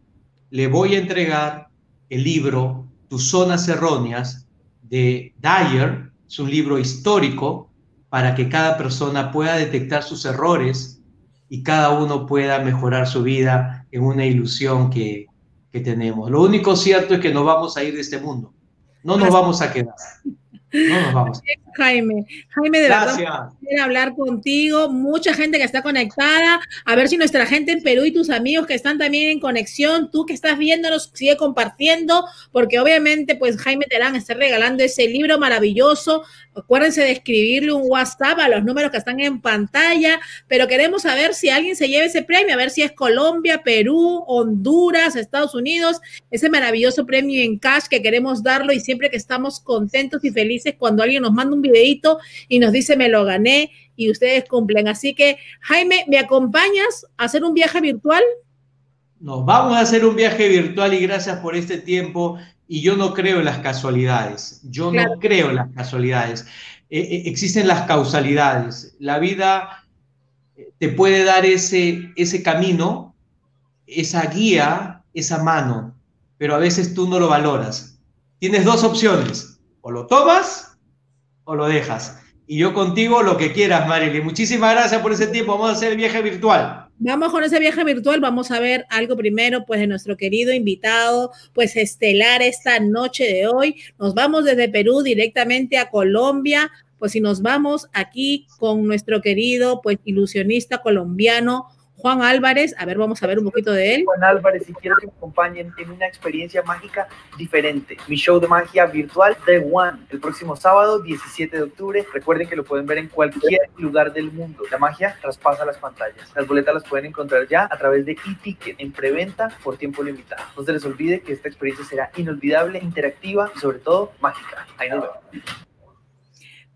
le voy a entregar el libro Tus zonas erróneas de Dyer. Es un libro histórico para que cada persona pueda detectar sus errores y cada uno pueda mejorar su vida en una ilusión que, que tenemos. Lo único cierto es que nos vamos a ir de este mundo. No nos vamos a quedar. No nos vamos. Jaime, Jaime, de Gracias. verdad, quiero hablar contigo, mucha gente que está conectada, a ver si nuestra gente en Perú y tus amigos que están también en conexión, tú que estás viéndonos, sigue compartiendo, porque obviamente pues Jaime Terán está regalando ese libro maravilloso, acuérdense de escribirle un WhatsApp a los números que están en pantalla, pero queremos saber si alguien se lleva ese premio, a ver si es Colombia, Perú, Honduras, Estados Unidos, ese maravilloso premio en cash que queremos darlo y siempre que estamos contentos y felices cuando alguien nos manda un videito y nos dice me lo gané y ustedes cumplen. Así que, Jaime, ¿me acompañas a hacer un viaje virtual? Nos vamos a hacer un viaje virtual y gracias por este tiempo. Y yo no creo en las casualidades. Yo no creo en las casualidades. Eh, eh, existen las causalidades. La vida eh, te puede dar ese, ese camino, esa guía, esa mano, pero a veces tú no lo valoras. Tienes dos opciones. O lo tomas o lo dejas. Y yo contigo lo que quieras, Marily. Muchísimas gracias por ese tiempo. Vamos a hacer el viaje virtual. Vamos con ese viaje virtual. Vamos a ver algo primero, pues, de nuestro querido invitado, pues, estelar esta noche de hoy. Nos vamos desde Perú directamente a Colombia. Pues, si nos vamos aquí con nuestro querido, pues, ilusionista colombiano, Juan Álvarez. A ver, vamos a ver un poquito de él. Juan Álvarez, y quiero que me acompañen en una experiencia mágica diferente. Mi show de magia virtual, The One, el próximo sábado, 17 de octubre. Recuerden que lo pueden ver en cualquier lugar del mundo. La magia traspasa las pantallas. Las boletas las pueden encontrar ya a través de e-ticket en preventa por tiempo limitado. No se les olvide que esta experiencia será inolvidable, interactiva y sobre todo mágica. Ahí nos vemos.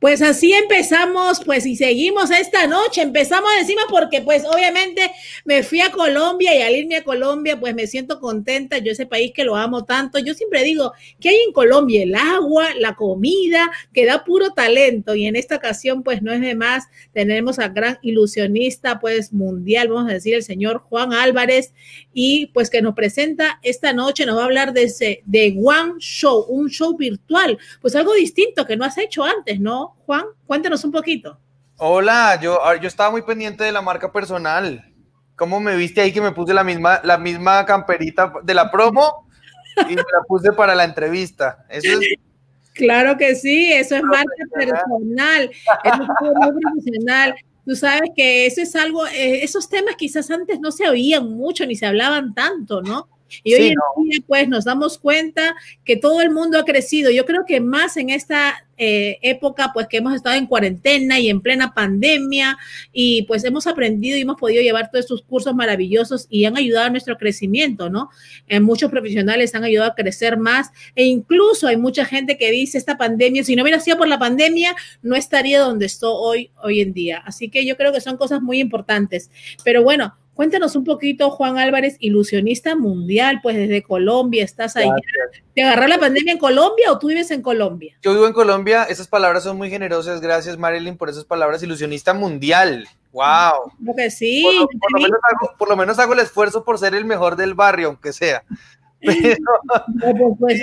Pues así empezamos, pues y seguimos esta noche, empezamos encima porque pues obviamente me fui a Colombia y al irme a Colombia pues me siento contenta, yo ese país que lo amo tanto, yo siempre digo que hay en Colombia el agua, la comida, que da puro talento. Y en esta ocasión pues no es de más, tenemos al gran ilusionista pues mundial, vamos a decir el señor Juan Álvarez y pues que nos presenta esta noche, nos va a hablar de ese de One Show, un show virtual, pues algo distinto que no has hecho antes, ¿no? Juan? Cuéntanos un poquito. Hola, yo, ah, yo estaba muy pendiente de la marca personal. ¿Cómo me viste ahí que me puse la misma, la misma camperita de la promo y me la puse para la entrevista? Eso es... Claro que sí, eso es marca personal, eso es muy profesional. Tú sabes que eso es algo, eh, esos temas quizás antes no se oían mucho ni se hablaban tanto, ¿no? Y hoy en día, pues, nos damos cuenta que todo el mundo ha crecido. Yo creo que más en esta eh, época, pues, que hemos estado en cuarentena y en plena pandemia, y pues hemos aprendido y hemos podido llevar todos estos cursos maravillosos y han ayudado a nuestro crecimiento, ¿no? En muchos profesionales han ayudado a crecer más, e incluso hay mucha gente que dice, esta pandemia, si no hubiera sido por la pandemia, no estaría donde estoy hoy, hoy en día. Así que yo creo que son cosas muy importantes. Pero bueno, Cuéntanos un poquito, Juan Álvarez, ilusionista mundial, pues desde Colombia, estás ahí. ¿Te agarró la pandemia en Colombia o tú vives en Colombia? Yo vivo en Colombia, esas palabras son muy generosas, gracias Marilyn por esas palabras, ilusionista mundial. ¡Wow! Creo que sí. por lo menos hago el esfuerzo por ser el mejor del barrio, aunque sea. Pues, pues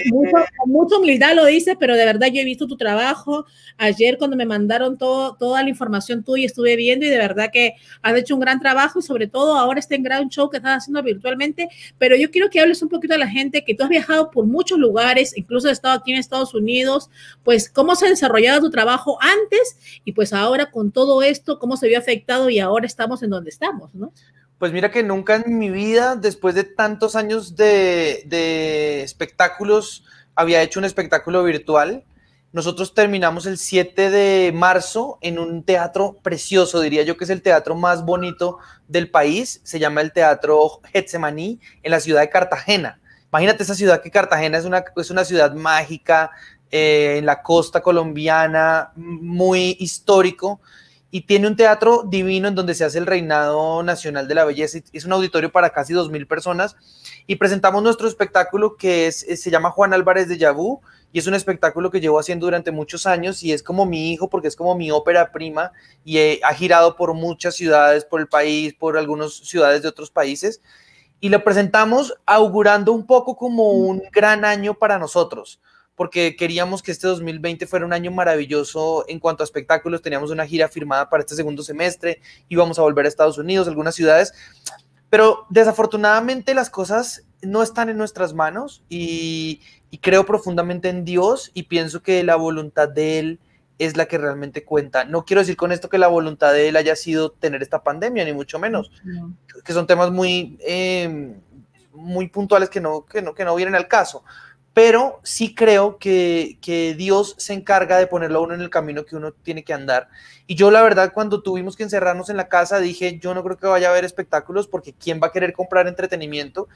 mucho, humildad lo dices, pero de verdad yo he visto tu trabajo. Ayer cuando me mandaron todo, toda la información tuya estuve viendo y de verdad que has hecho un gran trabajo y sobre todo ahora este gran show que estás haciendo virtualmente. Pero yo quiero que hables un poquito a la gente que tú has viajado por muchos lugares, incluso has estado aquí en Estados Unidos, pues cómo se ha desarrollado tu trabajo antes y pues ahora con todo esto, cómo se vio afectado y ahora estamos en donde estamos, ¿no? Pues mira que nunca en mi vida, después de tantos años de, espectáculos, había hecho un espectáculo virtual. Nosotros terminamos el 7 de marzo en un teatro precioso, diría yo que es el teatro más bonito del país. Se llama el Teatro Getsemaní en la ciudad de Cartagena. Imagínate esa ciudad que Cartagena es una, es una ciudad mágica eh, en la costa colombiana, muy histórico y tiene un teatro divino en donde se hace el reinado nacional de la belleza. Es un auditorio para casi 2.000 personas y presentamos nuestro espectáculo que es, se llama Juan Álvarez de Yabú y es un espectáculo que llevo haciendo durante muchos años y es como mi hijo porque es como mi ópera prima y ha girado por muchas ciudades, por el país, por algunas ciudades de otros países y lo presentamos augurando un poco como un gran año para nosotros porque queríamos que este 2020 fuera un año maravilloso en cuanto a espectáculos. Teníamos una gira firmada para este segundo semestre, íbamos a volver a Estados Unidos, algunas ciudades, pero desafortunadamente las cosas no están en nuestras manos y, creo profundamente en Dios y pienso que la voluntad de Él es la que realmente cuenta. No quiero decir con esto que la voluntad de Él haya sido tener esta pandemia, ni mucho menos, que son temas muy, eh, muy puntuales que no, que, no, que no vienen al caso pero sí creo que, Dios se encarga de ponerlo a uno en el camino que uno tiene que andar. Y yo la verdad cuando tuvimos que encerrarnos en la casa dije, yo no creo que vaya a haber espectáculos porque ¿quién va a querer comprar entretenimiento?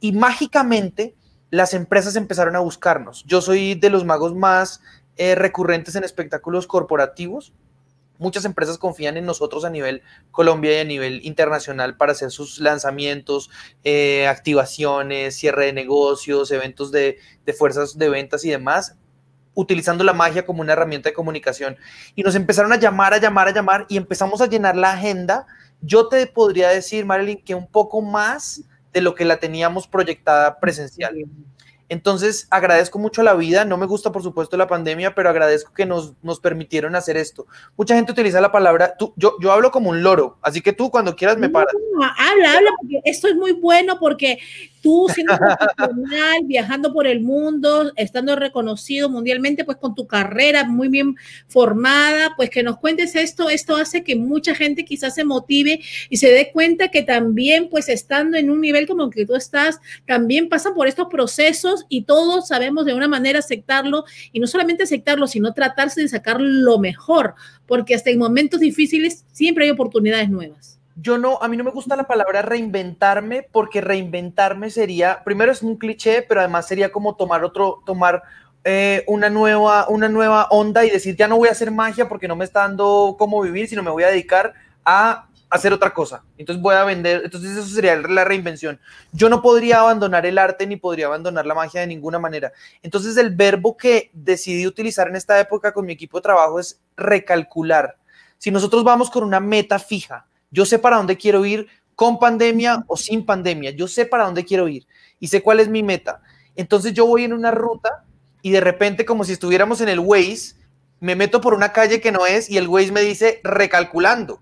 Y mágicamente las empresas empezaron a buscarnos. Yo soy de los magos más eh, recurrentes en espectáculos corporativos muchas empresas confían en nosotros a nivel Colombia y a nivel internacional para hacer sus lanzamientos, eh, activaciones, cierre de negocios, eventos de, fuerzas de ventas y demás, utilizando la magia como una herramienta de comunicación. Y nos empezaron a llamar, a llamar, a llamar y empezamos a llenar la agenda. Yo te podría decir, Marilyn, que un poco más de lo que la teníamos proyectada presencial. Entonces, agradezco mucho la vida. No me gusta, por supuesto, la pandemia, pero agradezco que nos, nos permitieron hacer esto. Mucha gente utiliza la palabra, tú, yo, yo hablo como un loro, así que tú cuando quieras me paras. habla, habla, porque esto es muy bueno porque tú siendo profesional, viajando por el mundo, estando reconocido mundialmente, pues con tu carrera muy bien formada, pues que nos cuentes esto, esto hace que mucha gente quizás se motive y se dé cuenta que también, pues estando en un nivel como que tú estás, también pasan por estos procesos y todos sabemos de una manera aceptarlo y no solamente aceptarlo, sino tratarse de sacar lo mejor, porque hasta en momentos difíciles siempre hay oportunidades nuevas yo no, a mí no me gusta la palabra reinventarme porque reinventarme sería, primero es un cliché, pero además sería como tomar otro, tomar eh, una, nueva, una nueva onda y decir, ya no voy a hacer magia porque no me está dando cómo vivir, sino me voy a dedicar a hacer otra cosa. Entonces voy a vender, entonces eso sería la reinvención. Yo no podría abandonar el arte ni podría abandonar la magia de ninguna manera. Entonces el verbo que decidí utilizar en esta época con mi equipo de trabajo es recalcular. Si nosotros vamos con una meta fija, yo sé para dónde quiero ir con pandemia o sin pandemia. Yo sé para dónde quiero ir y sé cuál es mi meta. Entonces yo voy en una ruta y de repente como si estuviéramos en el Waze, me meto por una calle que no es y el Waze me dice recalculando.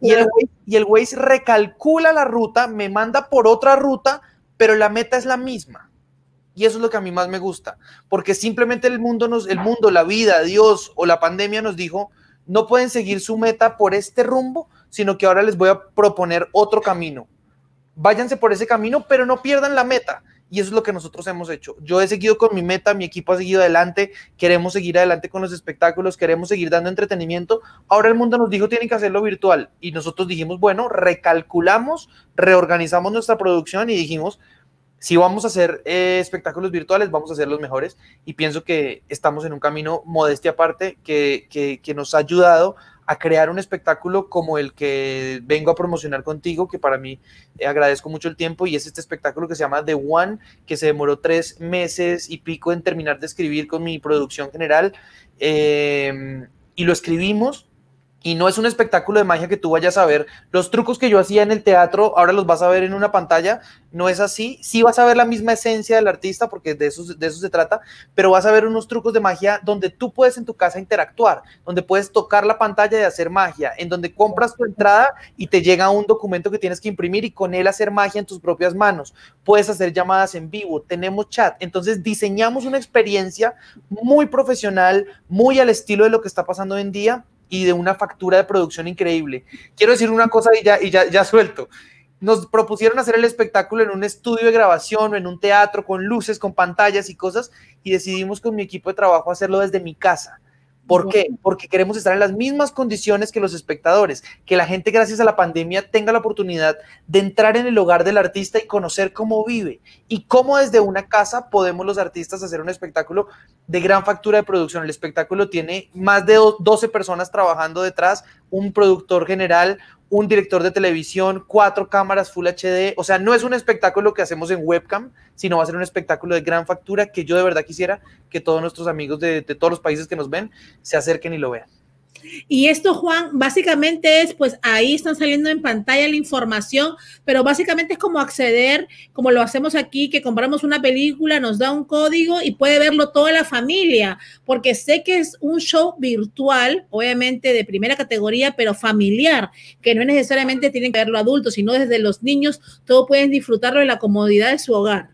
Y el, Waze, y el Waze recalcula la ruta, me manda por otra ruta, pero la meta es la misma. Y eso es lo que a mí más me gusta, porque simplemente el mundo nos el mundo, la vida, Dios o la pandemia nos dijo, no pueden seguir su meta por este rumbo, sino que ahora les voy a proponer otro camino. Váyanse por ese camino, pero no pierdan la meta. y eso es lo que nosotros hemos hecho. Yo he seguido con mi meta, mi equipo ha seguido adelante, queremos seguir adelante con los espectáculos, queremos seguir dando entretenimiento. Ahora el mundo nos dijo tienen que hacerlo virtual y nosotros dijimos, bueno, recalculamos, reorganizamos nuestra producción y dijimos, si vamos a hacer eh, espectáculos virtuales, vamos a hacer los mejores y pienso que estamos en un camino modestia aparte que, que nos ha ayudado a crear un espectáculo como el que vengo a promocionar contigo, que para mí eh, agradezco mucho el tiempo, y es este espectáculo que se llama The One, que se demoró tres meses y pico en terminar de escribir con mi producción general. Eh, y lo escribimos y no es un espectáculo de magia que tú vayas a ver. Los trucos que yo hacía en el teatro, ahora los vas a ver en una pantalla. No es así. Sí vas a ver la misma esencia del artista, porque de eso, de eso se trata, pero vas a ver unos trucos de magia donde tú puedes en tu casa interactuar, donde puedes tocar la pantalla y hacer magia, en donde compras tu entrada y te llega un documento que tienes que imprimir y con él hacer magia en tus propias manos. Puedes hacer llamadas en vivo, tenemos chat. Entonces diseñamos una experiencia muy profesional, muy al estilo de lo que está pasando hoy en día y de una factura de producción increíble. Quiero decir una cosa y ya, y ya, ya suelto. Nos propusieron hacer el espectáculo en un estudio de grabación en un teatro con luces, con pantallas y cosas y decidimos con mi equipo de trabajo hacerlo desde mi casa. ¿Por qué? Porque queremos estar en las mismas condiciones que los espectadores, que la gente gracias a la pandemia tenga la oportunidad de entrar en el hogar del artista y conocer cómo vive y cómo desde una casa podemos los artistas hacer un espectáculo de gran factura de producción. El espectáculo tiene más de 12 personas trabajando detrás, un productor general, un director de televisión, cuatro cámaras Full HD. O sea, no es un espectáculo que hacemos en webcam, sino va a ser un espectáculo de gran factura que yo de verdad quisiera que todos nuestros amigos de, de todos los países que nos ven se acerquen y lo vean. Y esto, Juan, básicamente es, pues ahí están saliendo en pantalla la información, pero básicamente es como acceder, como lo hacemos aquí, que compramos una película, nos da un código y puede verlo toda la familia, porque sé que es un show virtual, obviamente de primera categoría, pero familiar, que no es necesariamente tienen que verlo adultos, sino desde los niños, todos pueden disfrutarlo en la comodidad de su hogar.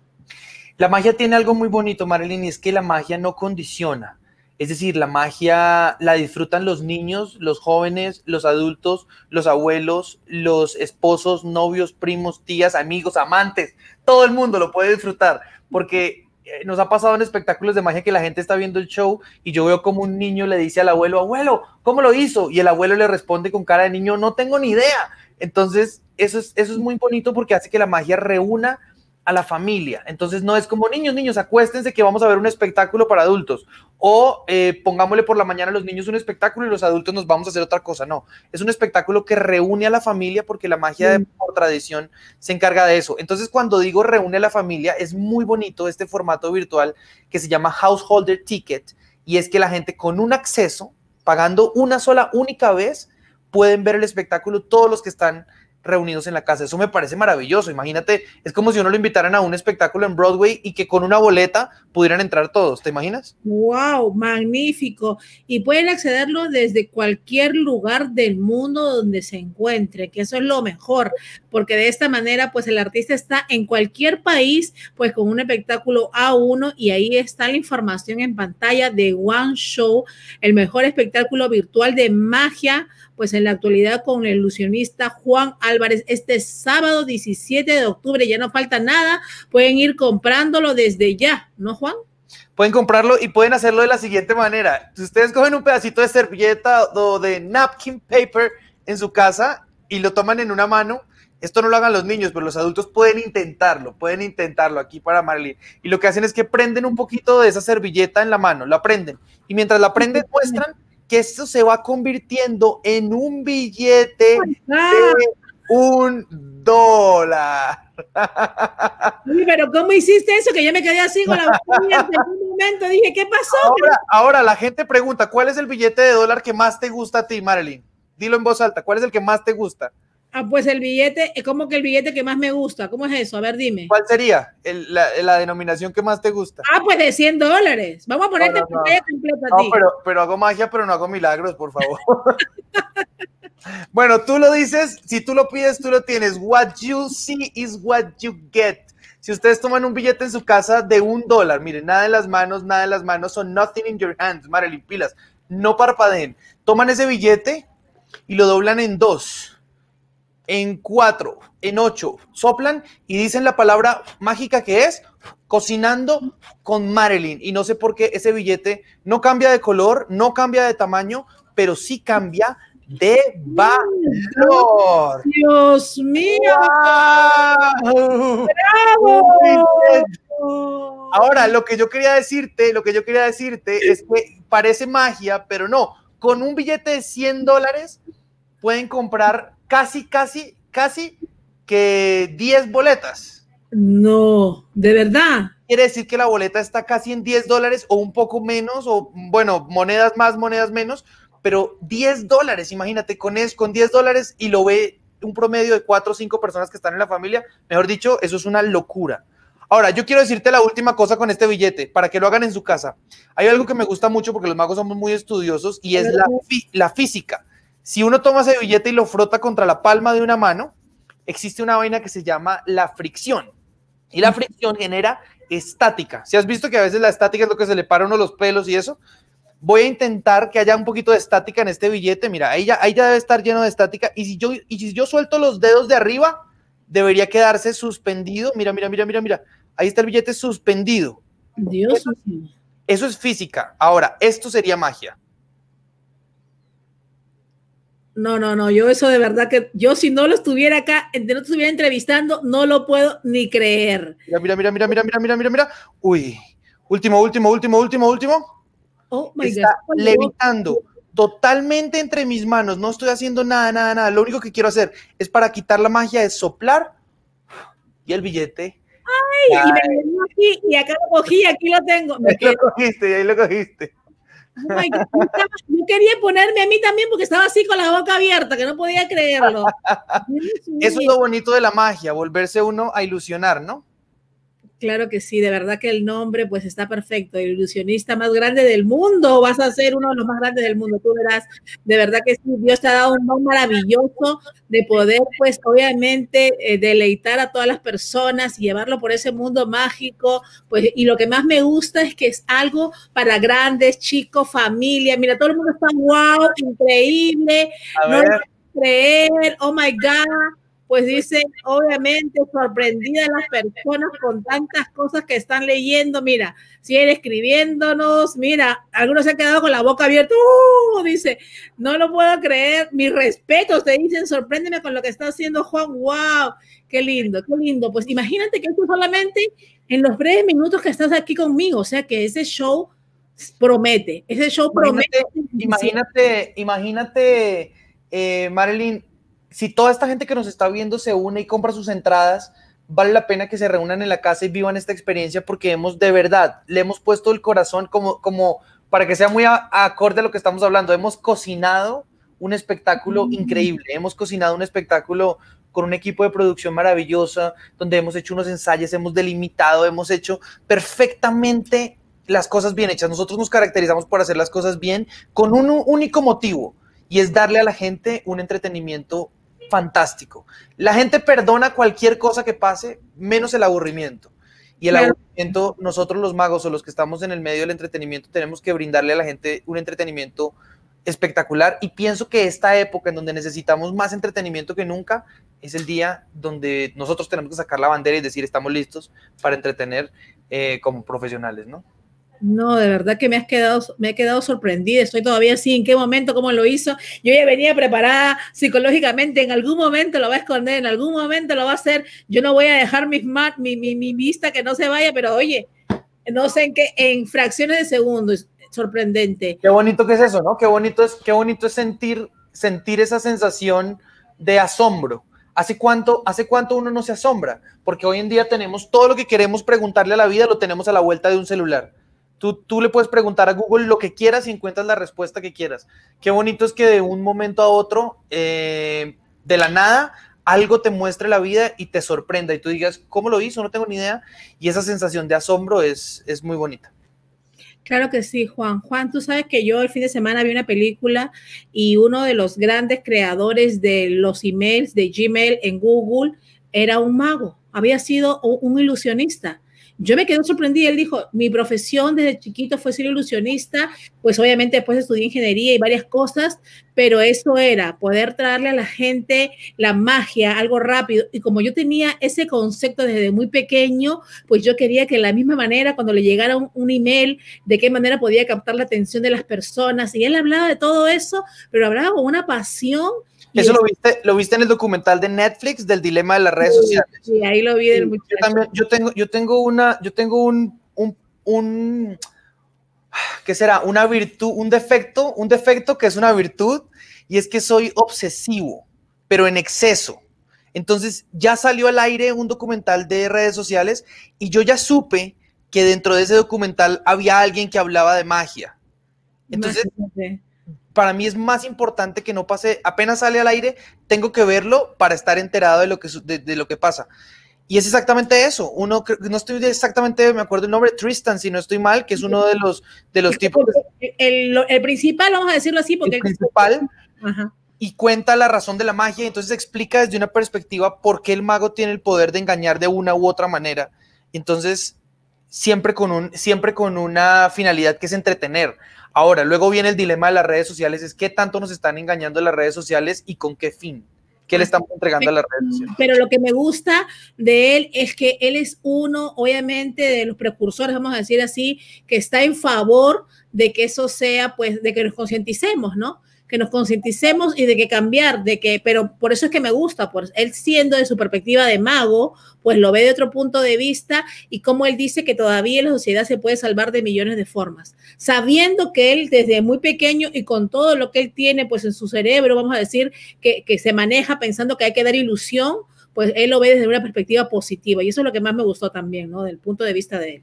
La magia tiene algo muy bonito, Marilyn, y es que la magia no condiciona es decir, la magia la disfrutan los niños, los jóvenes, los adultos, los abuelos, los esposos, novios, primos, tías, amigos, amantes. Todo el mundo lo puede disfrutar porque eh, nos ha pasado en espectáculos de magia que la gente está viendo el show y yo veo como un niño le dice al abuelo, abuelo, ¿cómo lo hizo? Y el abuelo le responde con cara de niño, no tengo ni idea. Entonces, eso es, eso es muy bonito porque hace que la magia reúna a la familia. Entonces no es como niños, niños, acuéstense que vamos a ver un espectáculo para adultos. O eh, pongámosle por la mañana a los niños un espectáculo y los adultos nos vamos a hacer otra cosa. No, es un espectáculo que reúne a la familia porque la magia de, por tradición se encarga de eso. Entonces cuando digo reúne a la familia, es muy bonito este formato virtual que se llama Householder Ticket y es que la gente con un acceso, pagando una sola, única vez, pueden ver el espectáculo todos los que están reunidos en la casa. Eso me parece maravilloso. Imagínate, es como si uno lo invitaran a un espectáculo en Broadway y que con una boleta pudieran entrar todos. ¿Te imaginas? Wow, magnífico. Y pueden accederlo desde cualquier lugar del mundo donde se encuentre, que eso es lo mejor, porque de esta manera, pues el artista está en cualquier país, pues con un espectáculo A1 y ahí está la información en pantalla de One Show, el mejor espectáculo virtual de magia pues en la actualidad con el ilusionista Juan Álvarez este sábado 17 de octubre. Ya no falta nada, pueden ir comprándolo desde ya, ¿no, Juan? Pueden comprarlo y pueden hacerlo de la siguiente manera. Si ustedes cogen un pedacito de servilleta o de napkin paper en su casa y lo toman en una mano, esto no lo hagan los niños, pero los adultos pueden intentarlo, pueden intentarlo aquí para Marilyn. Y lo que hacen es que prenden un poquito de esa servilleta en la mano, la prenden. Y mientras la prenden, muestran que esto se va convirtiendo en un billete de un dólar. pero ¿cómo hiciste eso? Que yo me quedé así con la en un momento. Dije, ¿qué pasó? Ahora, ahora, la gente pregunta, ¿cuál es el billete de dólar que más te gusta a ti, Marilyn? Dilo en voz alta, ¿cuál es el que más te gusta? Ah, pues el billete, ¿cómo que el billete que más me gusta? ¿Cómo es eso? A ver, dime. ¿Cuál sería el, la, la, denominación que más te gusta? Ah, pues de 100 dólares. Vamos a ponerte no, no, no. completa a ti. No, pero, pero hago magia, pero no hago milagros, por favor. bueno, tú lo dices, si tú lo pides, tú lo tienes. What you see is what you get. Si ustedes toman un billete en su casa de un dólar, miren, nada en las manos, nada en las manos, son nothing in your hands, Marilyn, pilas, no parpadeen. Toman ese billete y lo doblan en dos en cuatro, en ocho, soplan y dicen la palabra mágica que es cocinando con Marilyn. Y no sé por qué ese billete no cambia de color, no cambia de tamaño, pero sí cambia de valor. Dios mío. ¡Wow! ¡Bravo! Ahora, lo que yo quería decirte, lo que yo quería decirte es que parece magia, pero no. Con un billete de 100 dólares pueden comprar casi, casi, casi que 10 boletas. No, de verdad. Quiere decir que la boleta está casi en 10 dólares o un poco menos, o bueno, monedas más, monedas menos, pero 10 dólares, imagínate, con, es, con 10 dólares y lo ve un promedio de 4 o 5 personas que están en la familia, mejor dicho, eso es una locura. Ahora, yo quiero decirte la última cosa con este billete, para que lo hagan en su casa. Hay algo que me gusta mucho porque los magos somos muy estudiosos y es la, la física. Si uno toma ese billete y lo frota contra la palma de una mano, existe una vaina que se llama la fricción. Y la fricción genera estática. Si has visto que a veces la estática es lo que se le para a uno los pelos y eso, voy a intentar que haya un poquito de estática en este billete. Mira, ahí ya, ahí ya debe estar lleno de estática. Y si, yo, y si yo suelto los dedos de arriba, debería quedarse suspendido. Mira, mira, mira, mira, mira. Ahí está el billete suspendido. Dios mío. Eso es física. Ahora, esto sería magia. No, no, no, yo eso de verdad que yo si no lo estuviera acá, no te estuviera entrevistando, no lo puedo ni creer. Mira, mira, mira, mira, mira, mira, mira, mira, mira. Uy. Último, último, último, último, último. Oh my está God. levitando totalmente entre mis manos. No estoy haciendo nada, nada, nada. Lo único que quiero hacer es para quitar la magia, es soplar y el billete. Y me aquí y acá lo cogí, aquí lo tengo. Me Ahí lo cogiste, ahí lo cogiste. Oh. Yo quería ponerme a mí también porque estaba así con la boca abierta, que no podía creerlo. Eso es lo bonito de la magia, volverse uno a ilusionar, ¿no? Claro que sí, de verdad que el nombre pues está perfecto. El ilusionista más grande del mundo, vas a ser uno de los más grandes del mundo, tú verás. De verdad que sí, Dios te ha dado un don maravilloso de poder pues obviamente eh, deleitar a todas las personas y llevarlo por ese mundo mágico. Pues y lo que más me gusta es que es algo para grandes, chicos, familia. Mira, todo el mundo está wow, increíble. No creer, oh my God. Pues dice, obviamente, sorprendida las personas con tantas cosas que están leyendo. Mira, siguen escribiéndonos. Mira, algunos se han quedado con la boca abierta. ¡Uh! Dice, no lo puedo creer. Mis respetos, te dicen, sorpréndeme con lo que está haciendo Juan. ¡Wow! Qué lindo, qué lindo. Pues imagínate que esto solamente en los breves minutos que estás aquí conmigo. O sea que ese show promete. Ese show promete. imagínate, imagínate, eh, Marilyn, si toda esta gente que nos está viendo se une y compra sus entradas, vale la pena que se reúnan en la casa y vivan esta experiencia porque hemos de verdad, le hemos puesto el corazón como, como para que sea muy a- acorde a lo que estamos hablando, hemos cocinado un espectáculo Mm. increíble, hemos cocinado un espectáculo con un equipo de producción maravillosa, donde hemos hecho unos ensayos, hemos delimitado, hemos hecho perfectamente las cosas bien hechas. Nosotros nos caracterizamos por hacer las cosas bien con un único motivo y es darle a la gente un entretenimiento fantástico. La gente perdona cualquier cosa que pase, menos el aburrimiento. Y el aburrimiento, nosotros los magos o los que estamos en el medio del entretenimiento, tenemos que brindarle a la gente un entretenimiento espectacular. Y pienso que esta época en donde necesitamos más entretenimiento que nunca es el día donde nosotros tenemos que sacar la bandera y decir estamos listos para entretener eh, como profesionales, ¿no? No, de verdad que me has quedado, me he quedado sorprendida. Estoy todavía así. ¿En qué momento? ¿Cómo lo hizo? Yo ya venía preparada psicológicamente. En algún momento lo va a esconder, en algún momento lo va a hacer. Yo no voy a dejar mis ma- mi, mi, mi vista que no se vaya, pero oye, no sé en qué, en fracciones de segundos. Sorprendente. Qué bonito que es eso, ¿no? Qué bonito es, qué bonito es sentir, sentir esa sensación de asombro. ¿Hace cuánto, ¿Hace cuánto uno no se asombra? Porque hoy en día tenemos todo lo que queremos preguntarle a la vida, lo tenemos a la vuelta de un celular. Tú, tú le puedes preguntar a Google lo que quieras y encuentras la respuesta que quieras. Qué bonito es que de un momento a otro, eh, de la nada, algo te muestre la vida y te sorprenda y tú digas, ¿cómo lo hizo? No tengo ni idea. Y esa sensación de asombro es, es muy bonita. Claro que sí, Juan. Juan, tú sabes que yo el fin de semana vi una película y uno de los grandes creadores de los emails de Gmail en Google era un mago, había sido un ilusionista. Yo me quedé sorprendida. Él dijo, mi profesión desde chiquito fue ser ilusionista pues obviamente después estudié ingeniería y varias cosas, pero eso era poder traerle a la gente la magia, algo rápido. Y como yo tenía ese concepto desde muy pequeño, pues yo quería que de la misma manera, cuando le llegara un, un email, de qué manera podía captar la atención de las personas. Y él hablaba de todo eso, pero hablaba con una pasión. Eso es- lo viste, lo viste en el documental de Netflix del dilema de las redes sociales. Sí, ahí lo vi del Yo muchacho. también, yo tengo, yo tengo una, yo tengo un, un, un, ¿qué será? Una virtud, un defecto, un defecto que es una virtud, y es que soy obsesivo, pero en exceso. Entonces ya salió al aire un documental de redes sociales y yo ya supe que dentro de ese documental había alguien que hablaba de magia. Entonces, Imagínate. Para mí es más importante que no pase, apenas sale al aire, tengo que verlo para estar enterado de lo que, de, de lo que pasa. Y es exactamente eso. Uno, no estoy exactamente, me acuerdo el nombre, Tristan, si no estoy mal, que es uno de los, de los tipos el, el- el principal, vamos a decirlo así, porque el principal Ajá. y cuenta la razón de la magia. y Entonces explica desde una perspectiva por qué el mago tiene el poder de engañar de una u otra manera. Entonces, siempre con, un, siempre con una finalidad que es entretener. Ahora, luego viene el dilema de las redes sociales, es qué tanto nos están engañando las redes sociales y con qué fin. ¿Qué le estamos entregando a las redes sociales? Pero lo que me gusta de él es que él es uno, obviamente, de los precursores, vamos a decir así, que está en favor de que eso sea, pues, de que nos concienticemos, ¿no? Que nos concienticemos y de que cambiar, de que, pero por eso es que me gusta, pues él siendo de su perspectiva de mago, pues lo ve de otro punto de vista y como él dice que todavía la sociedad se puede salvar de millones de formas, sabiendo que él desde muy pequeño y con todo lo que él tiene, pues en su cerebro, vamos a decir, que, que se maneja pensando que hay que dar ilusión, pues él lo ve desde una perspectiva positiva y eso es lo que más me gustó también, ¿no? Del punto de vista de él.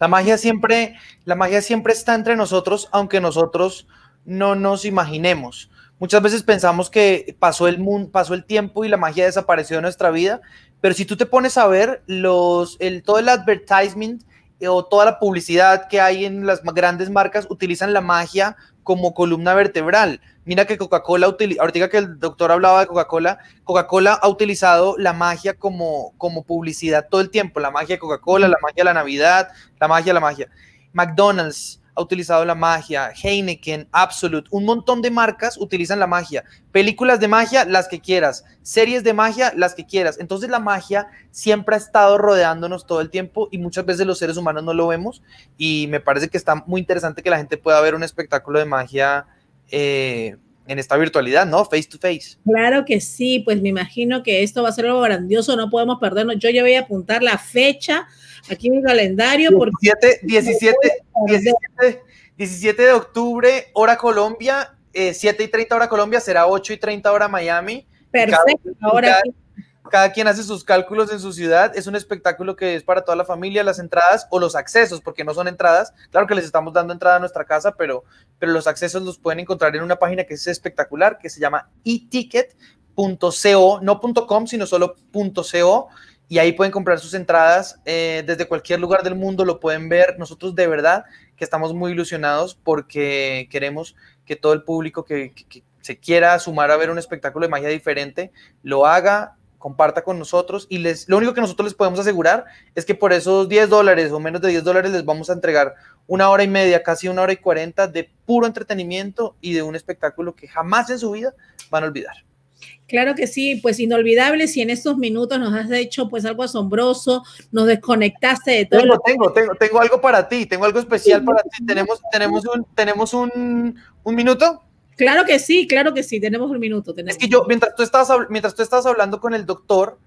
La magia siempre, la magia siempre está entre nosotros, aunque nosotros no nos imaginemos. Muchas veces pensamos que pasó el mundo, pasó el tiempo y la magia desapareció de nuestra vida, pero si tú te pones a ver los, el, todo el advertisement eh, o toda la publicidad que hay en las grandes marcas utilizan la magia como columna vertebral. Mira que Coca-Cola, ahorita que el doctor hablaba de Coca-Cola, Coca-Cola ha utilizado la magia como, como publicidad todo el tiempo, la magia de Coca-Cola, la magia de la Navidad, la magia, la magia. McDonald's ha utilizado la magia, Heineken, Absolute, un montón de marcas utilizan la magia. Películas de magia, las que quieras. Series de magia, las que quieras. Entonces la magia siempre ha estado rodeándonos todo el tiempo y muchas veces los seres humanos no lo vemos y me parece que está muy interesante que la gente pueda ver un espectáculo de magia eh, en esta virtualidad, ¿no? Face to face. Claro que sí, pues me imagino que esto va a ser algo grandioso, no podemos perdernos. Yo ya voy a apuntar la fecha aquí mi calendario porque 17, 17, 17, 17 de octubre, hora Colombia, eh, 7 y 30 hora Colombia, será 8 y 30 hora Miami. perfecto. Cada- Ahora. Cada quien hace sus cálculos en su ciudad. Es un espectáculo que es para toda la familia, las entradas o los accesos, porque no son entradas. Claro que les estamos dando entrada a nuestra casa, pero, pero los accesos los pueden encontrar en una página que es espectacular, que se llama eticket.co, no .com, sino solo .co. Y ahí pueden comprar sus entradas eh, desde cualquier lugar del mundo, lo pueden ver. Nosotros de verdad que estamos muy ilusionados porque queremos que todo el público que, que- se quiera sumar a ver un espectáculo de magia diferente lo haga, comparta con nosotros y les, lo único que nosotros les podemos asegurar es que por esos 10 dólares o menos de 10 dólares les vamos a entregar una hora y media, casi una hora y 40 de puro entretenimiento y de un espectáculo que jamás en su vida van a olvidar. Claro que sí, pues inolvidable si en estos minutos nos has hecho pues algo asombroso, nos desconectaste de todo. Tengo, tengo, tengo, tengo algo para ti, tengo algo especial para ti. Tenemos, tenemos un, tenemos un, un minuto. Claro que sí, claro que sí, tenemos un minuto. Tenemos. Es que yo, mientras tú estabas, mientras tú estabas hablando con el doctor,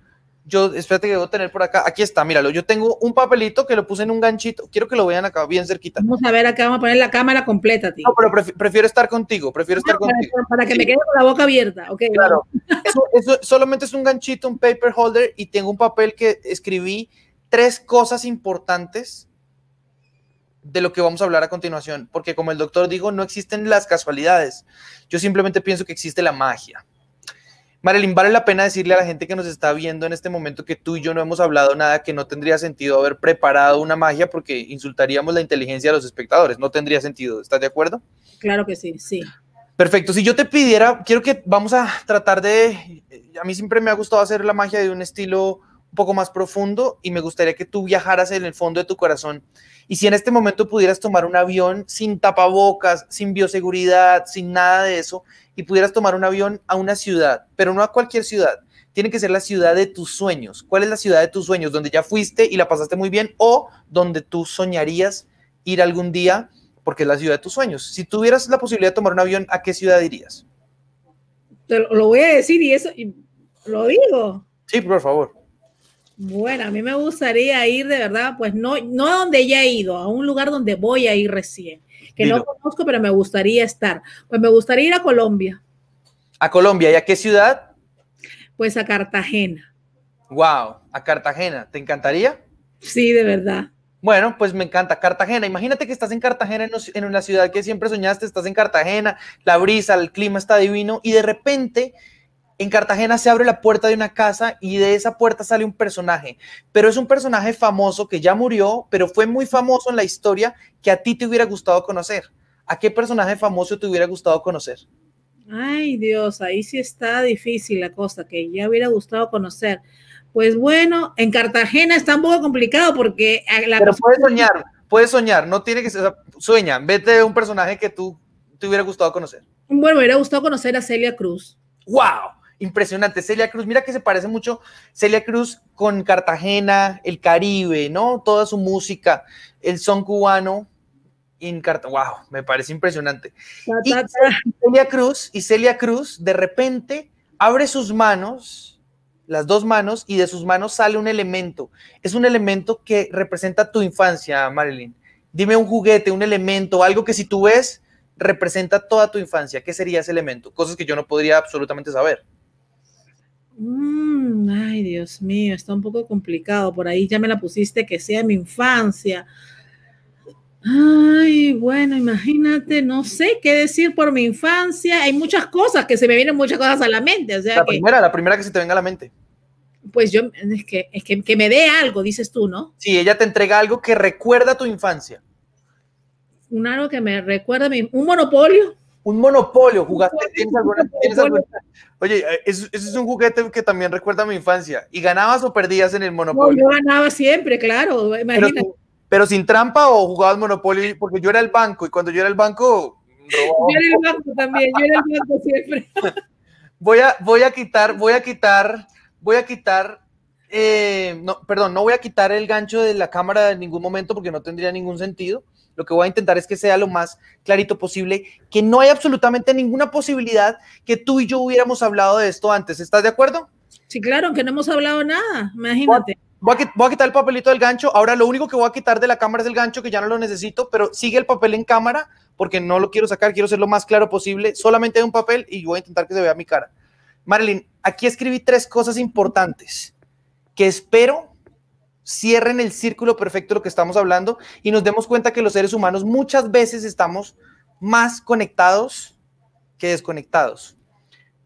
yo, espérate que debo tener por acá, aquí está, míralo, yo tengo un papelito que lo puse en un ganchito, quiero que lo vean acá, bien cerquita. Vamos a ver acá, vamos a poner la cámara completa, tío. No, pero prefi- prefiero estar contigo, prefiero estar para, contigo. para que me quede con la boca abierta, ok. Claro, eso, eso solamente es un ganchito, un paper holder y tengo un papel que escribí tres cosas importantes de lo que vamos a hablar a continuación, porque como el doctor dijo, no existen las casualidades. Yo simplemente pienso que existe la magia. Marilyn, vale la pena decirle a la gente que nos está viendo en este momento que tú y yo no hemos hablado nada, que no tendría sentido haber preparado una magia porque insultaríamos la inteligencia de los espectadores. No tendría sentido. ¿Estás de acuerdo? Claro que sí, sí. Perfecto. Si yo te pidiera, quiero que vamos a tratar de. A mí siempre me ha gustado hacer la magia de un estilo un poco más profundo y me gustaría que tú viajaras en el fondo de tu corazón. Y si en este momento pudieras tomar un avión sin tapabocas, sin bioseguridad, sin nada de eso, y pudieras tomar un avión a una ciudad, pero no a cualquier ciudad, tiene que ser la ciudad de tus sueños. ¿Cuál es la ciudad de tus sueños? Donde ya fuiste y la pasaste muy bien o donde tú soñarías ir algún día porque es la ciudad de tus sueños. Si tuvieras la posibilidad de tomar un avión, ¿a qué ciudad irías? Te lo, lo voy a decir y eso y lo digo. Sí, por favor. Bueno, a mí me gustaría ir de verdad, pues no, no a donde ya he ido, a un lugar donde voy a ir recién, que no conozco, pero me gustaría estar. Pues me gustaría ir a Colombia, A Colombia. ¿Y a qué ciudad? pues a Cartagena. Wow, a Cartagena. ¿Te encantaría? Sí, de verdad. Bueno, pues me encanta Cartagena. Imagínate que estás en Cartagena, en una ciudad que siempre soñaste, estás en Cartagena, la brisa, el clima está divino y de repente en Cartagena se abre la puerta de una casa y de esa puerta sale un personaje, pero es un personaje famoso que ya murió, pero fue muy famoso en la historia que a ti te hubiera gustado conocer. ¿A qué personaje famoso te hubiera gustado conocer? Ay, Dios, ahí sí está difícil la cosa, que ya hubiera gustado conocer. Pues bueno, en Cartagena está un poco complicado porque la Pero puedes soñar, puedes soñar, no tiene que ser, o sea, sueña, vete de un personaje que tú te hubiera gustado conocer. bueno, me hubiera gustado conocer a Celia Cruz. ¡Wow! Impresionante. Celia Cruz, mira que se parece mucho Celia Cruz con Cartagena, el Caribe, ¿no? Toda su música, el son cubano en Cartagena. ¡Wow! Me parece impresionante. Y. Celia Cruz, y Celia Cruz de repente abre sus manos, las dos manos, y de sus manos sale un elemento. Es un elemento que representa tu infancia, Marilyn. Dime un juguete, un elemento, algo que si tú ves representa toda tu infancia. ¿Qué sería ese elemento? Cosas que yo no podría absolutamente saber. Mm, ay, Dios mío, está un poco complicado. Por ahí ya me la pusiste que sea mi infancia. Ay, bueno, imagínate, no sé qué decir por mi infancia. Hay muchas cosas que se me vienen muchas cosas a la mente. O sea La que, primera, la primera que se te venga a la mente. pues yo, es que, es que, que me dé algo, dices tú, ¿no? Si ella te entrega algo que recuerda tu infancia. Un algo que me recuerda a mi, un monopolio. Un monopolio, jugaste. monopolio, ¿tienes alguna- tienes Oye, eh, eso, eso es un juguete que también recuerda mi infancia. ¿Y ganabas o perdías en el No, monopolio? yo ganaba siempre, claro. pero, Imagínate. sin, pero sin trampa o jugabas monopolio, porque yo era el banco y cuando yo era el banco, robaba. Yo era el banco también, yo era el banco siempre. voy a, voy a quitar, voy a quitar, voy a quitar, eh, no, perdón, no voy a quitar el gancho de la cámara en ningún momento porque no tendría ningún sentido. Lo que voy a intentar es que sea lo más clarito posible, que no hay absolutamente ninguna posibilidad que tú y yo hubiéramos hablado de esto antes. ¿Estás de acuerdo? Sí, claro, aunque no hemos hablado nada, imagínate. Voy a, qui- voy a quitar el papelito del gancho. Ahora lo único que voy a quitar de la cámara es el gancho, que ya no lo necesito, pero sigue el papel en cámara porque no lo quiero sacar, quiero ser lo más claro posible. Solamente hay un papel y voy a intentar que se vea mi cara. Marilyn, aquí escribí tres cosas importantes que espero cierren el círculo perfecto de lo que estamos hablando y nos demos cuenta que los seres humanos muchas veces estamos más conectados que desconectados.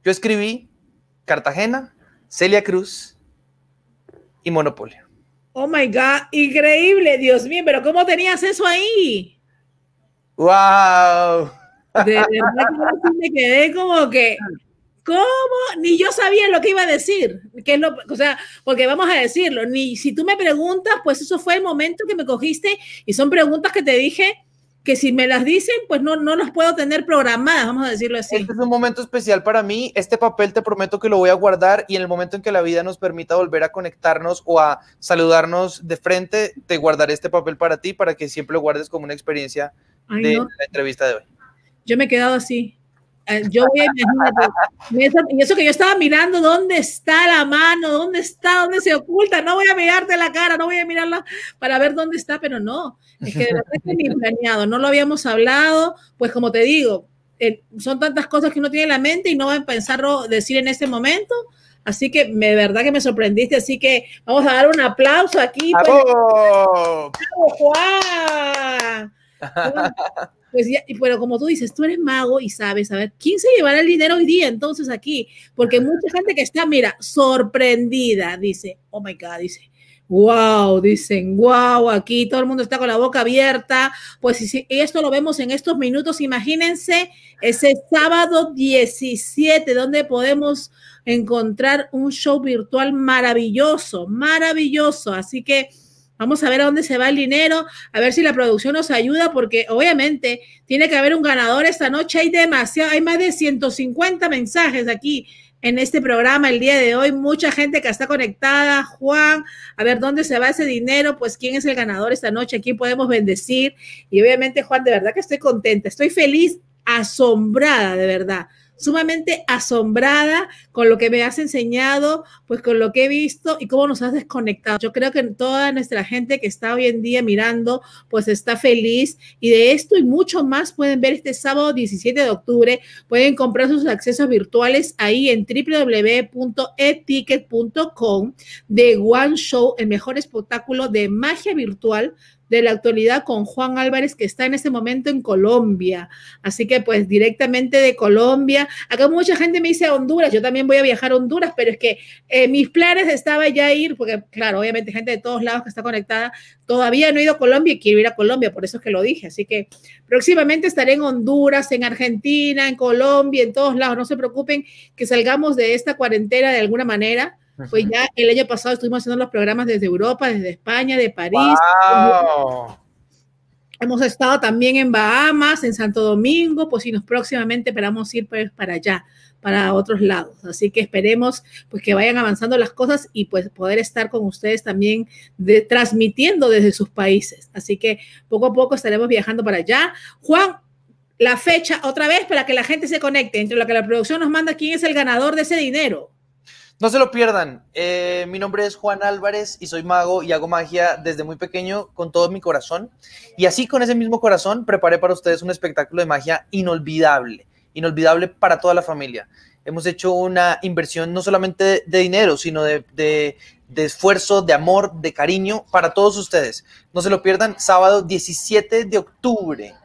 Yo escribí Cartagena, Celia Cruz y Monopolio. Oh my God, increíble, Dios mío, pero ¿cómo tenías eso ahí? ¡Wow! De verdad que me quedé como que, ¿cómo? Ni yo sabía lo que iba a decir. Que es lo, o sea, porque vamos a decirlo, ni si tú me preguntas, pues eso fue el momento que me cogiste y son preguntas que te dije que si me las dicen, pues no, no las puedo tener programadas, vamos a decirlo así. Este es un momento especial para mí. Este papel te prometo que lo voy a guardar y en el momento en que la vida nos permita volver a conectarnos o a saludarnos de frente, te guardaré este papel para ti para que siempre lo guardes como una experiencia Ay, de no, la entrevista de hoy. yo me he quedado así. Eh, Yo voy a imagínate, y eso- que yo estaba mirando, ¿dónde está la mano? ¿Dónde está? ¿Dónde se oculta? No voy a mirarte la cara, no voy a mirarla para ver dónde está, pero no, es que de verdad que ni planeado, no lo habíamos hablado, pues como te digo, eh, son tantas cosas que uno tiene en la mente y no va a pensarlo decir en este momento, así que me- de verdad que me sorprendiste, así que vamos a dar un aplauso aquí. pues, ¡Bravo! Juan. Pues ya, y pero como tú dices, tú eres mago y sabes, a ver, ¿quién se llevará el dinero hoy día entonces aquí? Porque mucha gente que está, mira, sorprendida, dice, oh my God, dice, Wow, dicen, wow, aquí todo el mundo está con la boca abierta. Pues si esto lo vemos en estos minutos, imagínense ese sábado 17, donde podemos encontrar un show virtual maravilloso, maravilloso. Así que vamos a ver a dónde se va el dinero, a ver si la producción nos ayuda, porque obviamente tiene que haber un ganador esta noche. Hay demasiado, hay más de 150 mensajes aquí en este programa el día de hoy. Mucha gente que está conectada. Juan, a ver dónde se va ese dinero, pues quién es el ganador esta noche, quién podemos bendecir. Y obviamente, Juan, de verdad que estoy contenta, estoy feliz, asombrada, de verdad sumamente asombrada con lo que me has enseñado, pues con lo que he visto y cómo nos has desconectado. Yo creo que toda nuestra gente que está hoy en día mirando, pues está feliz y de esto y mucho más pueden ver este sábado 17 de octubre. Pueden comprar sus accesos virtuales ahí en www.eticket.com de One Show, el mejor espectáculo de magia virtual de la actualidad con Juan Álvarez, que está en este momento en Colombia. Así que pues directamente de Colombia. Acá mucha gente me dice Honduras, yo también voy a viajar a Honduras, pero es que eh, mis planes estaba ya ir, porque claro, obviamente gente de todos lados que está conectada, todavía no he ido a Colombia y quiero ir a Colombia, por eso es que lo dije. Así que próximamente estaré en Honduras, en Argentina, en Colombia, en todos lados. No se preocupen que salgamos de esta cuarentena de alguna manera pues ya el año pasado estuvimos haciendo los programas desde Europa, desde España, de París. Hemos estado también en Bahamas, en Santo Domingo, pues y nos próximamente esperamos ir pues, para allá, para otros lados. Así que esperemos pues que vayan avanzando las cosas y pues poder estar con ustedes también de, transmitiendo desde sus países. Así que poco a poco estaremos viajando para allá. Juan, la fecha otra vez para que la gente se conecte entre lo que la producción nos manda, quién es el ganador de ese dinero. No se lo pierdan. Eh, mi nombre es Juan Álvarez y soy mago y hago magia desde muy pequeño con todo mi corazón. Y así con ese mismo corazón preparé para ustedes un espectáculo de magia inolvidable, inolvidable para toda la familia. Hemos hecho una inversión no solamente de dinero, sino de, de, de esfuerzo, de amor, de cariño para todos ustedes. No se lo pierdan, sábado 17 de octubre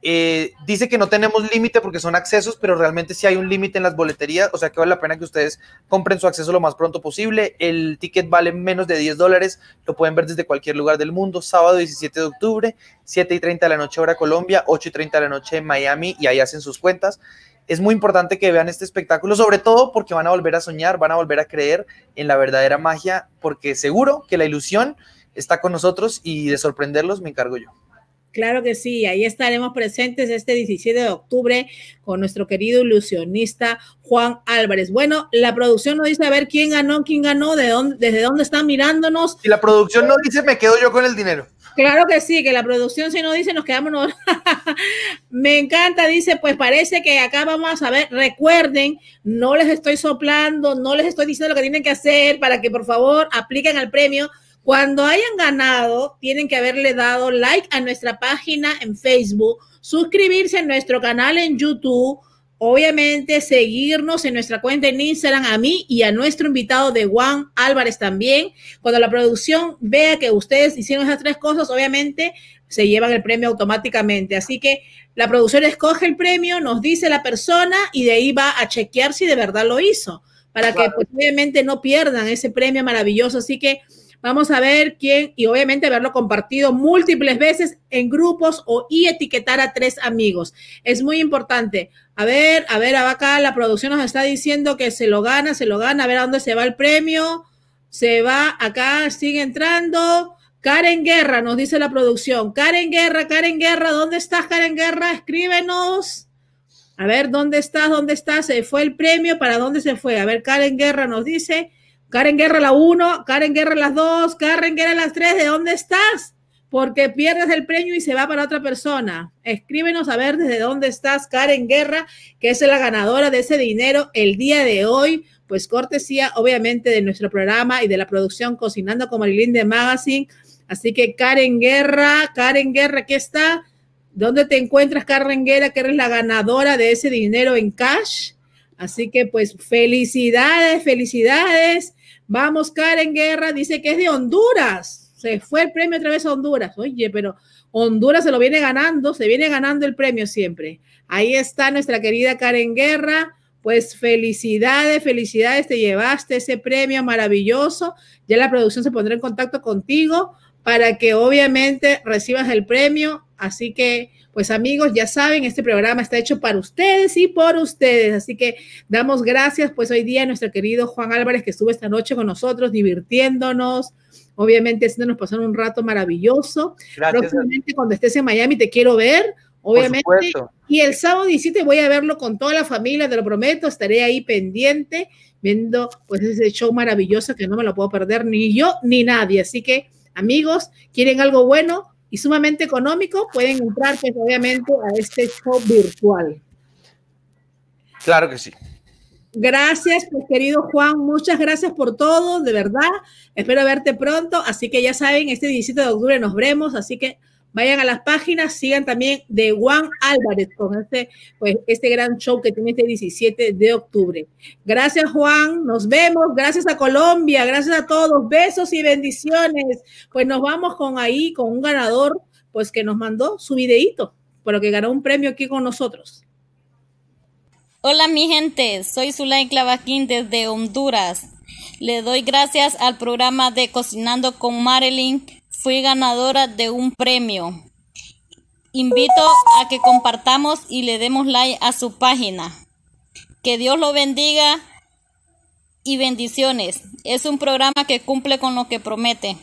eh, dice que no tenemos límite porque son accesos, pero realmente sí hay un límite en las boleterías, o sea que vale la pena que ustedes compren su acceso lo más pronto posible. El ticket vale menos de 10 dólares, lo pueden ver desde cualquier lugar del mundo. Sábado 17 de octubre, 7 y 30 de la noche hora Colombia, 8 y 30 de la noche en Miami y ahí hacen sus cuentas. Es muy importante que vean este espectáculo, sobre todo porque van a volver a soñar, van a volver a creer en la verdadera magia, porque seguro que la ilusión está con nosotros y de sorprenderlos me encargo yo. Claro que sí, ahí estaremos presentes este 17 de octubre con nuestro querido ilusionista Juan Álvarez. Bueno, la producción nos dice a ver quién ganó, quién ganó, de dónde, desde dónde están mirándonos. Y la producción no dice, me quedo yo con el dinero. Claro que sí, que la producción si no dice, nos quedamos. me encanta, dice, pues parece que acá vamos a ver, recuerden, no les estoy soplando, no les estoy diciendo lo que tienen que hacer para que por favor apliquen al premio cuando hayan ganado, tienen que haberle dado like a nuestra página en Facebook, suscribirse a nuestro canal en YouTube, obviamente seguirnos en nuestra cuenta en Instagram a mí y a nuestro invitado de Juan Álvarez también. Cuando la producción vea que ustedes hicieron esas tres cosas, obviamente se llevan el premio automáticamente. Así que la producción escoge el premio, nos dice la persona y de ahí va a chequear si de verdad lo hizo, para que pues, obviamente no pierdan ese premio maravilloso. Así que Vamos a ver quién y obviamente haberlo compartido múltiples veces en grupos o y etiquetar a tres amigos. Es muy importante. A ver, a ver, acá la producción nos está diciendo que se lo gana, se lo gana. A ver a dónde se va el premio. Se va acá, sigue entrando. Karen Guerra, nos dice la producción. Karen Guerra, Karen Guerra, ¿dónde estás, Karen Guerra? Escríbenos. A ver, ¿dónde estás? ¿Dónde estás? Se fue el premio, ¿para dónde se fue? A ver, Karen Guerra nos dice Karen Guerra la 1, Karen Guerra las 2, Karen Guerra las 3, ¿de dónde estás? Porque pierdes el premio y se va para otra persona. Escríbenos a ver desde dónde estás, Karen Guerra, que es la ganadora de ese dinero el día de hoy. Pues cortesía, obviamente, de nuestro programa y de la producción Cocinando con Marilyn de Magazine. Así que Karen Guerra, Karen Guerra, ¿qué está? ¿Dónde te encuentras, Karen Guerra, que eres la ganadora de ese dinero en cash? Así que pues felicidades, felicidades. Vamos, Karen Guerra, dice que es de Honduras. Se fue el premio otra vez a Honduras. Oye, pero Honduras se lo viene ganando, se viene ganando el premio siempre. Ahí está nuestra querida Karen Guerra. pues felicidades, felicidades, te llevaste ese premio maravilloso. Ya la producción se pondrá en contacto contigo para que obviamente recibas el premio. Así que, pues amigos, ya saben, este programa está hecho para ustedes y por ustedes. Así que damos gracias, pues hoy día a nuestro querido Juan Álvarez que estuvo esta noche con nosotros, divirtiéndonos, obviamente haciéndonos pasar un rato maravilloso. Gracias. Próximamente, cuando estés en Miami, te quiero ver. Obviamente, y el sábado 17 voy a verlo con toda la familia, te lo prometo, estaré ahí pendiente viendo pues ese show maravilloso que no me lo puedo perder ni yo ni nadie. Así que, amigos, quieren algo bueno y sumamente económico, pueden entrar pues obviamente a este show virtual. Claro que sí. Gracias, pues querido Juan, muchas gracias por todo, de verdad. Espero verte pronto, así que ya saben, este 17 de octubre nos vemos, así que vayan a las páginas, sigan también de Juan Álvarez con este, pues, este gran show que tiene este 17 de octubre. Gracias Juan, nos vemos, gracias a Colombia, gracias a todos, besos y bendiciones. Pues nos vamos con ahí, con un ganador, pues que nos mandó su videíto, por lo que ganó un premio aquí con nosotros. Hola mi gente, soy Zulay Clavaquín desde Honduras. Le doy gracias al programa de Cocinando con Marilyn. Fui ganadora de un premio. Invito a que compartamos y le demos like a su página. Que Dios lo bendiga y bendiciones. Es un programa que cumple con lo que promete.